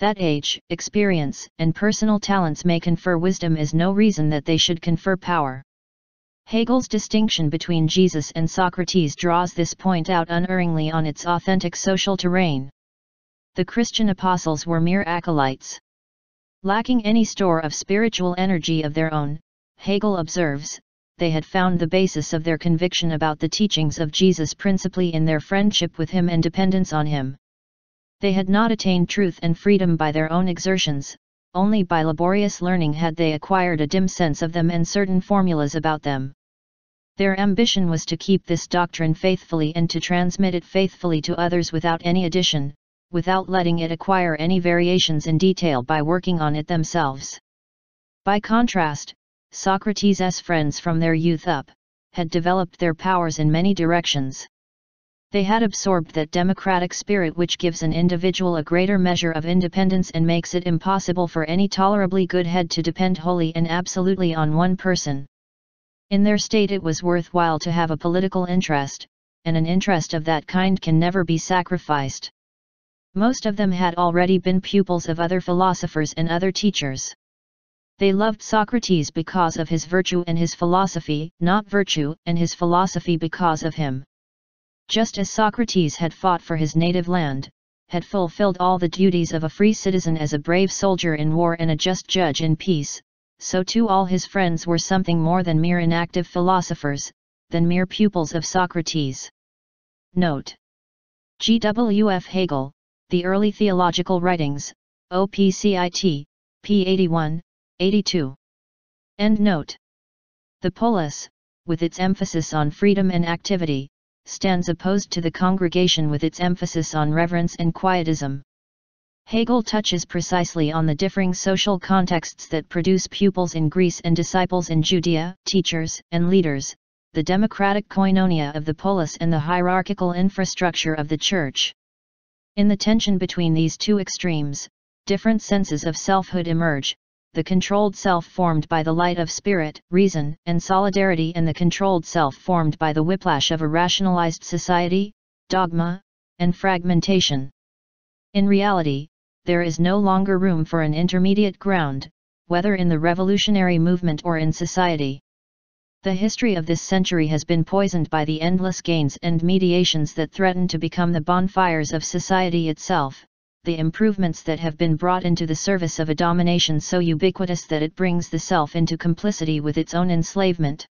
S1: That age, experience, and personal talents may confer wisdom is no reason that they should confer power. Hegel's distinction between Jesus and Socrates draws this point out unerringly on its authentic social terrain. The Christian apostles were mere acolytes. Lacking any store of spiritual energy of their own, Hegel observes, they had found the basis of their conviction about the teachings of Jesus principally in their friendship with him and dependence on him. They had not attained truth and freedom by their own exertions, only by laborious learning had they acquired a dim sense of them and certain formulas about them. Their ambition was to keep this doctrine faithfully and to transmit it faithfully to others without any addition, without letting it acquire any variations in detail by working on it themselves. By contrast, Socrates' friends from their youth up, had developed their powers in many directions. They had absorbed that democratic spirit which gives an individual a greater measure of independence and makes it impossible for any tolerably good head to depend wholly and absolutely on one person. In their state it was worthwhile to have a political interest, and an interest of that kind can never be sacrificed. Most of them had already been pupils of other philosophers and other teachers. They loved Socrates because of his virtue and his philosophy, not virtue and his philosophy because of him. Just as Socrates had fought for his native land, had fulfilled all the duties of a free citizen as a brave soldier in war and a just judge in peace, so too all his friends were something more than mere inactive philosophers, than mere pupils of Socrates. Note. G. W. F. Hegel, The Early Theological Writings, OPCIT, p. 81, 82. End note. The polis, with its emphasis on freedom and activity, stands opposed to the congregation with its emphasis on reverence and quietism. Hegel touches precisely on the differing social contexts that produce pupils in Greece and disciples in Judea, teachers and leaders, the democratic koinonia of the polis and the hierarchical infrastructure of the church. In the tension between these two extremes, different senses of selfhood emerge, the controlled self formed by the light of spirit, reason, and solidarity and the controlled self formed by the whiplash of a rationalized society, dogma, and fragmentation. In reality, there is no longer room for an intermediate ground, whether in the revolutionary movement or in society. The history of this century has been poisoned by the endless gains and mediations that threaten to become the bonfires of society itself, the improvements that have been brought into the service of a domination so ubiquitous that it brings the self into complicity with its own enslavement.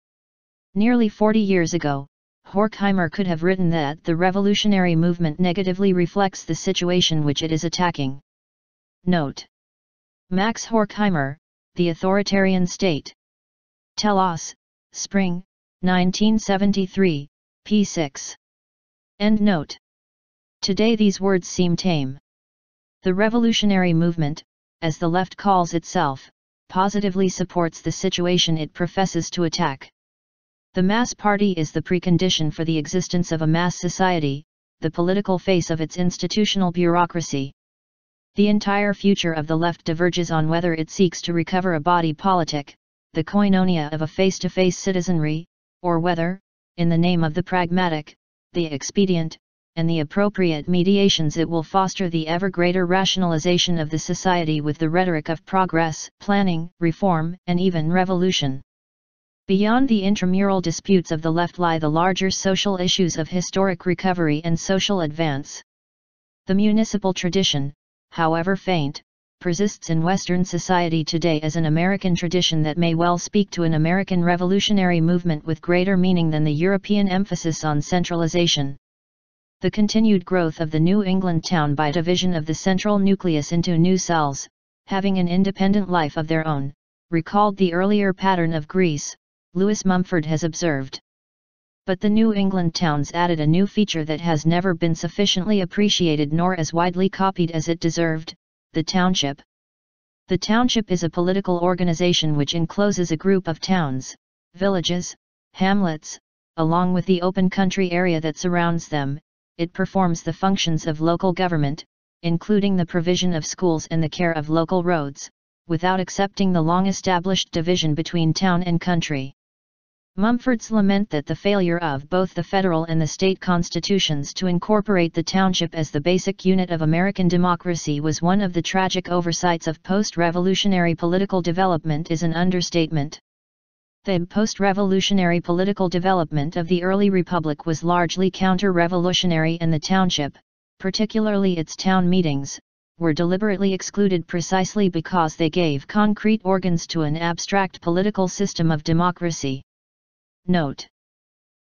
S1: Nearly 40 years ago, Horkheimer could have written that the revolutionary movement negatively reflects the situation which it is attacking. Note. Max Horkheimer, The Authoritarian State. Telos, Spring, 1973, p. 6. End note. Today these words seem tame. The revolutionary movement, as the left calls itself, positively supports the situation it professes to attack. The mass party is the precondition for the existence of a mass society, the political face of its institutional bureaucracy. The entire future of the left diverges on whether it seeks to recover a body politic, the koinonia of a face-to-face citizenry, or whether, in the name of the pragmatic, the expedient, and the appropriate mediations it will foster the ever greater rationalization of the society with the rhetoric of progress, planning, reform, and even revolution. Beyond the intramural disputes of the left lie the larger social issues of historic recovery and social advance. The municipal tradition, however faint, persists in Western society today as an American tradition that may well speak to an American revolutionary movement with greater meaning than the European emphasis on centralization the continued growth of the New England town by division of the central nucleus into new cells, having an independent life of their own, recalled the earlier pattern of Greece, Lewis Mumford has observed. But the New England towns added a new feature that has never been sufficiently appreciated nor as widely copied as it deserved, the township. The township is a political organization which encloses a group of towns, villages, hamlets, along with the open country area that surrounds them, it performs the functions of local government, including the provision of schools and the care of local roads, without accepting the long-established division between town and country. Mumford's lament that the failure of both the federal and the state constitutions to incorporate the township as the basic unit of American democracy was one of the tragic oversights of post-revolutionary political development is an understatement. The post-revolutionary political development of the early republic was largely counter-revolutionary and the township, particularly its town meetings, were deliberately excluded precisely because they gave concrete organs to an abstract political system of democracy. Note.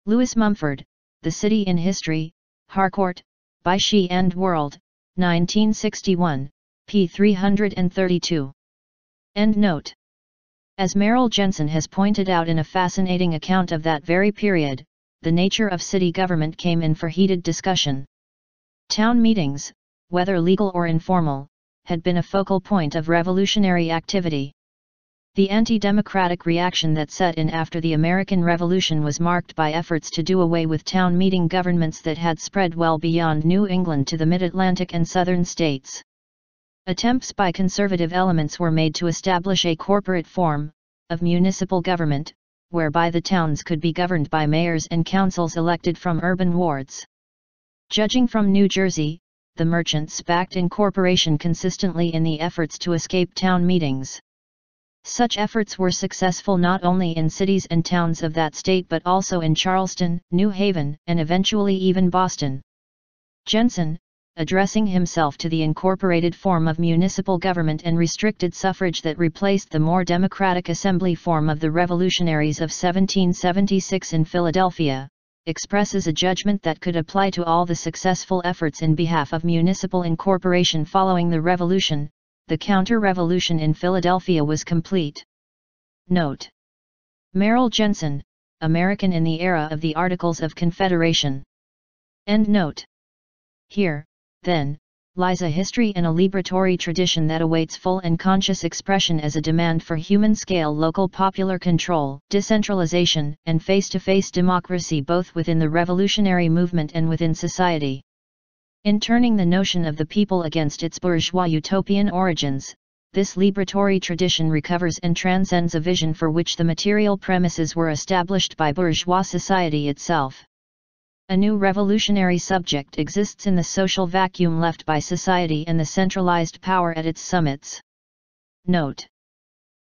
S1: Lewis Mumford, The City in History, Harcourt, Brace and World, 1961, p. 332. End note. As Merrill Jensen has pointed out in a fascinating account of that very period, the nature of city government came in for heated discussion. Town meetings, whether legal or informal, had been a focal point of revolutionary activity. The anti-democratic reaction that set in after the American Revolution was marked by efforts to do away with town meeting governments that had spread well beyond New England to the mid-Atlantic and southern states. Attempts by conservative elements were made to establish a corporate form, of municipal government, whereby the towns could be governed by mayors and councils elected from urban wards. Judging from New Jersey, the merchants backed incorporation consistently in the efforts to escape town meetings. Such efforts were successful not only in cities and towns of that state but also in Charleston, New Haven, and eventually even Boston. Jensen, addressing himself to the incorporated form of municipal government and restricted suffrage that replaced the more democratic assembly form of the revolutionaries of 1776 in Philadelphia, expresses a judgment that could apply to all the successful efforts in behalf of municipal incorporation following the revolution, the counter-revolution in Philadelphia was complete. Note. Merrill Jensen, American in the Era of the Articles of Confederation. End note. Here, then, lies a history and a liberatory tradition that awaits full and conscious expression as a demand for human-scale local popular control, decentralization, and face-to-face democracy both within the revolutionary movement and within society. In turning the notion of the people against its bourgeois utopian origins, this liberatory tradition recovers and transcends a vision for which the material premises were established by bourgeois society itself. A new revolutionary subject exists in the social vacuum left by society and the centralized power at its summits. Note.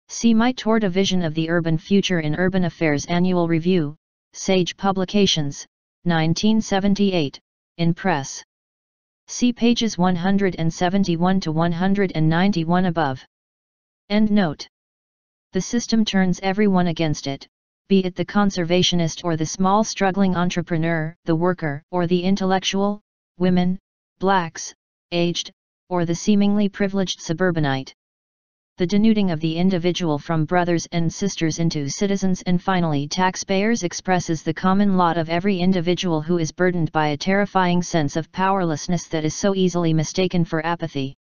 S1: See My Toward a Vision of the Urban Future in Urban Affairs Annual Review, Sage Publications, 1978, in Press. See pages 171 to 191 above. End note. The system turns everyone against it, be it the conservationist or the small struggling entrepreneur, the worker or the intellectual, women, blacks, aged, or the seemingly privileged suburbanite. The denuding of the individual from brothers and sisters into citizens and finally taxpayers expresses the common lot of every individual who is burdened by a terrifying sense of powerlessness that is so easily mistaken for apathy.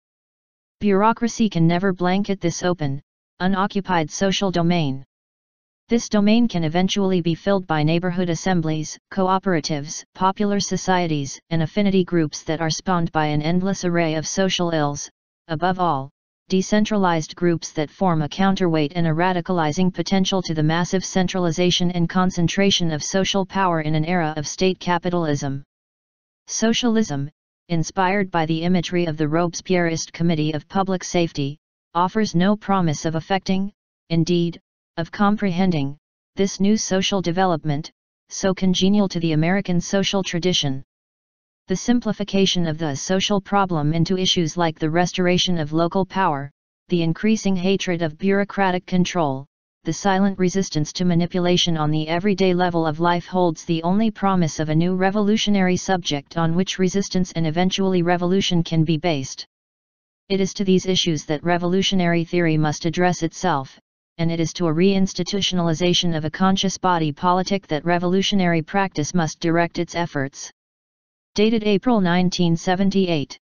S1: Bureaucracy can never blanket this open, unoccupied social domain. This domain can eventually be filled by neighborhood assemblies, cooperatives, popular societies, and affinity groups that are spawned by an endless array of social ills, above all, decentralized groups that form a counterweight and a radicalizing potential to the massive centralization and concentration of social power in an era of state capitalism. Socialism, inspired by the imagery of the Robespierreist Committee of Public Safety, offers no promise of affecting, indeed, of comprehending, this new social development, so congenial to the American social tradition. The simplification of the social problem into issues like the restoration of local power, the increasing hatred of bureaucratic control, the silent resistance to manipulation on the everyday level of life holds the only promise of a new revolutionary subject on which resistance and eventually revolution can be based. It is to these issues that revolutionary theory must address itself, and it is to a reinstitutionalization of a conscious body politic that revolutionary practice must direct its efforts. Dated April 1978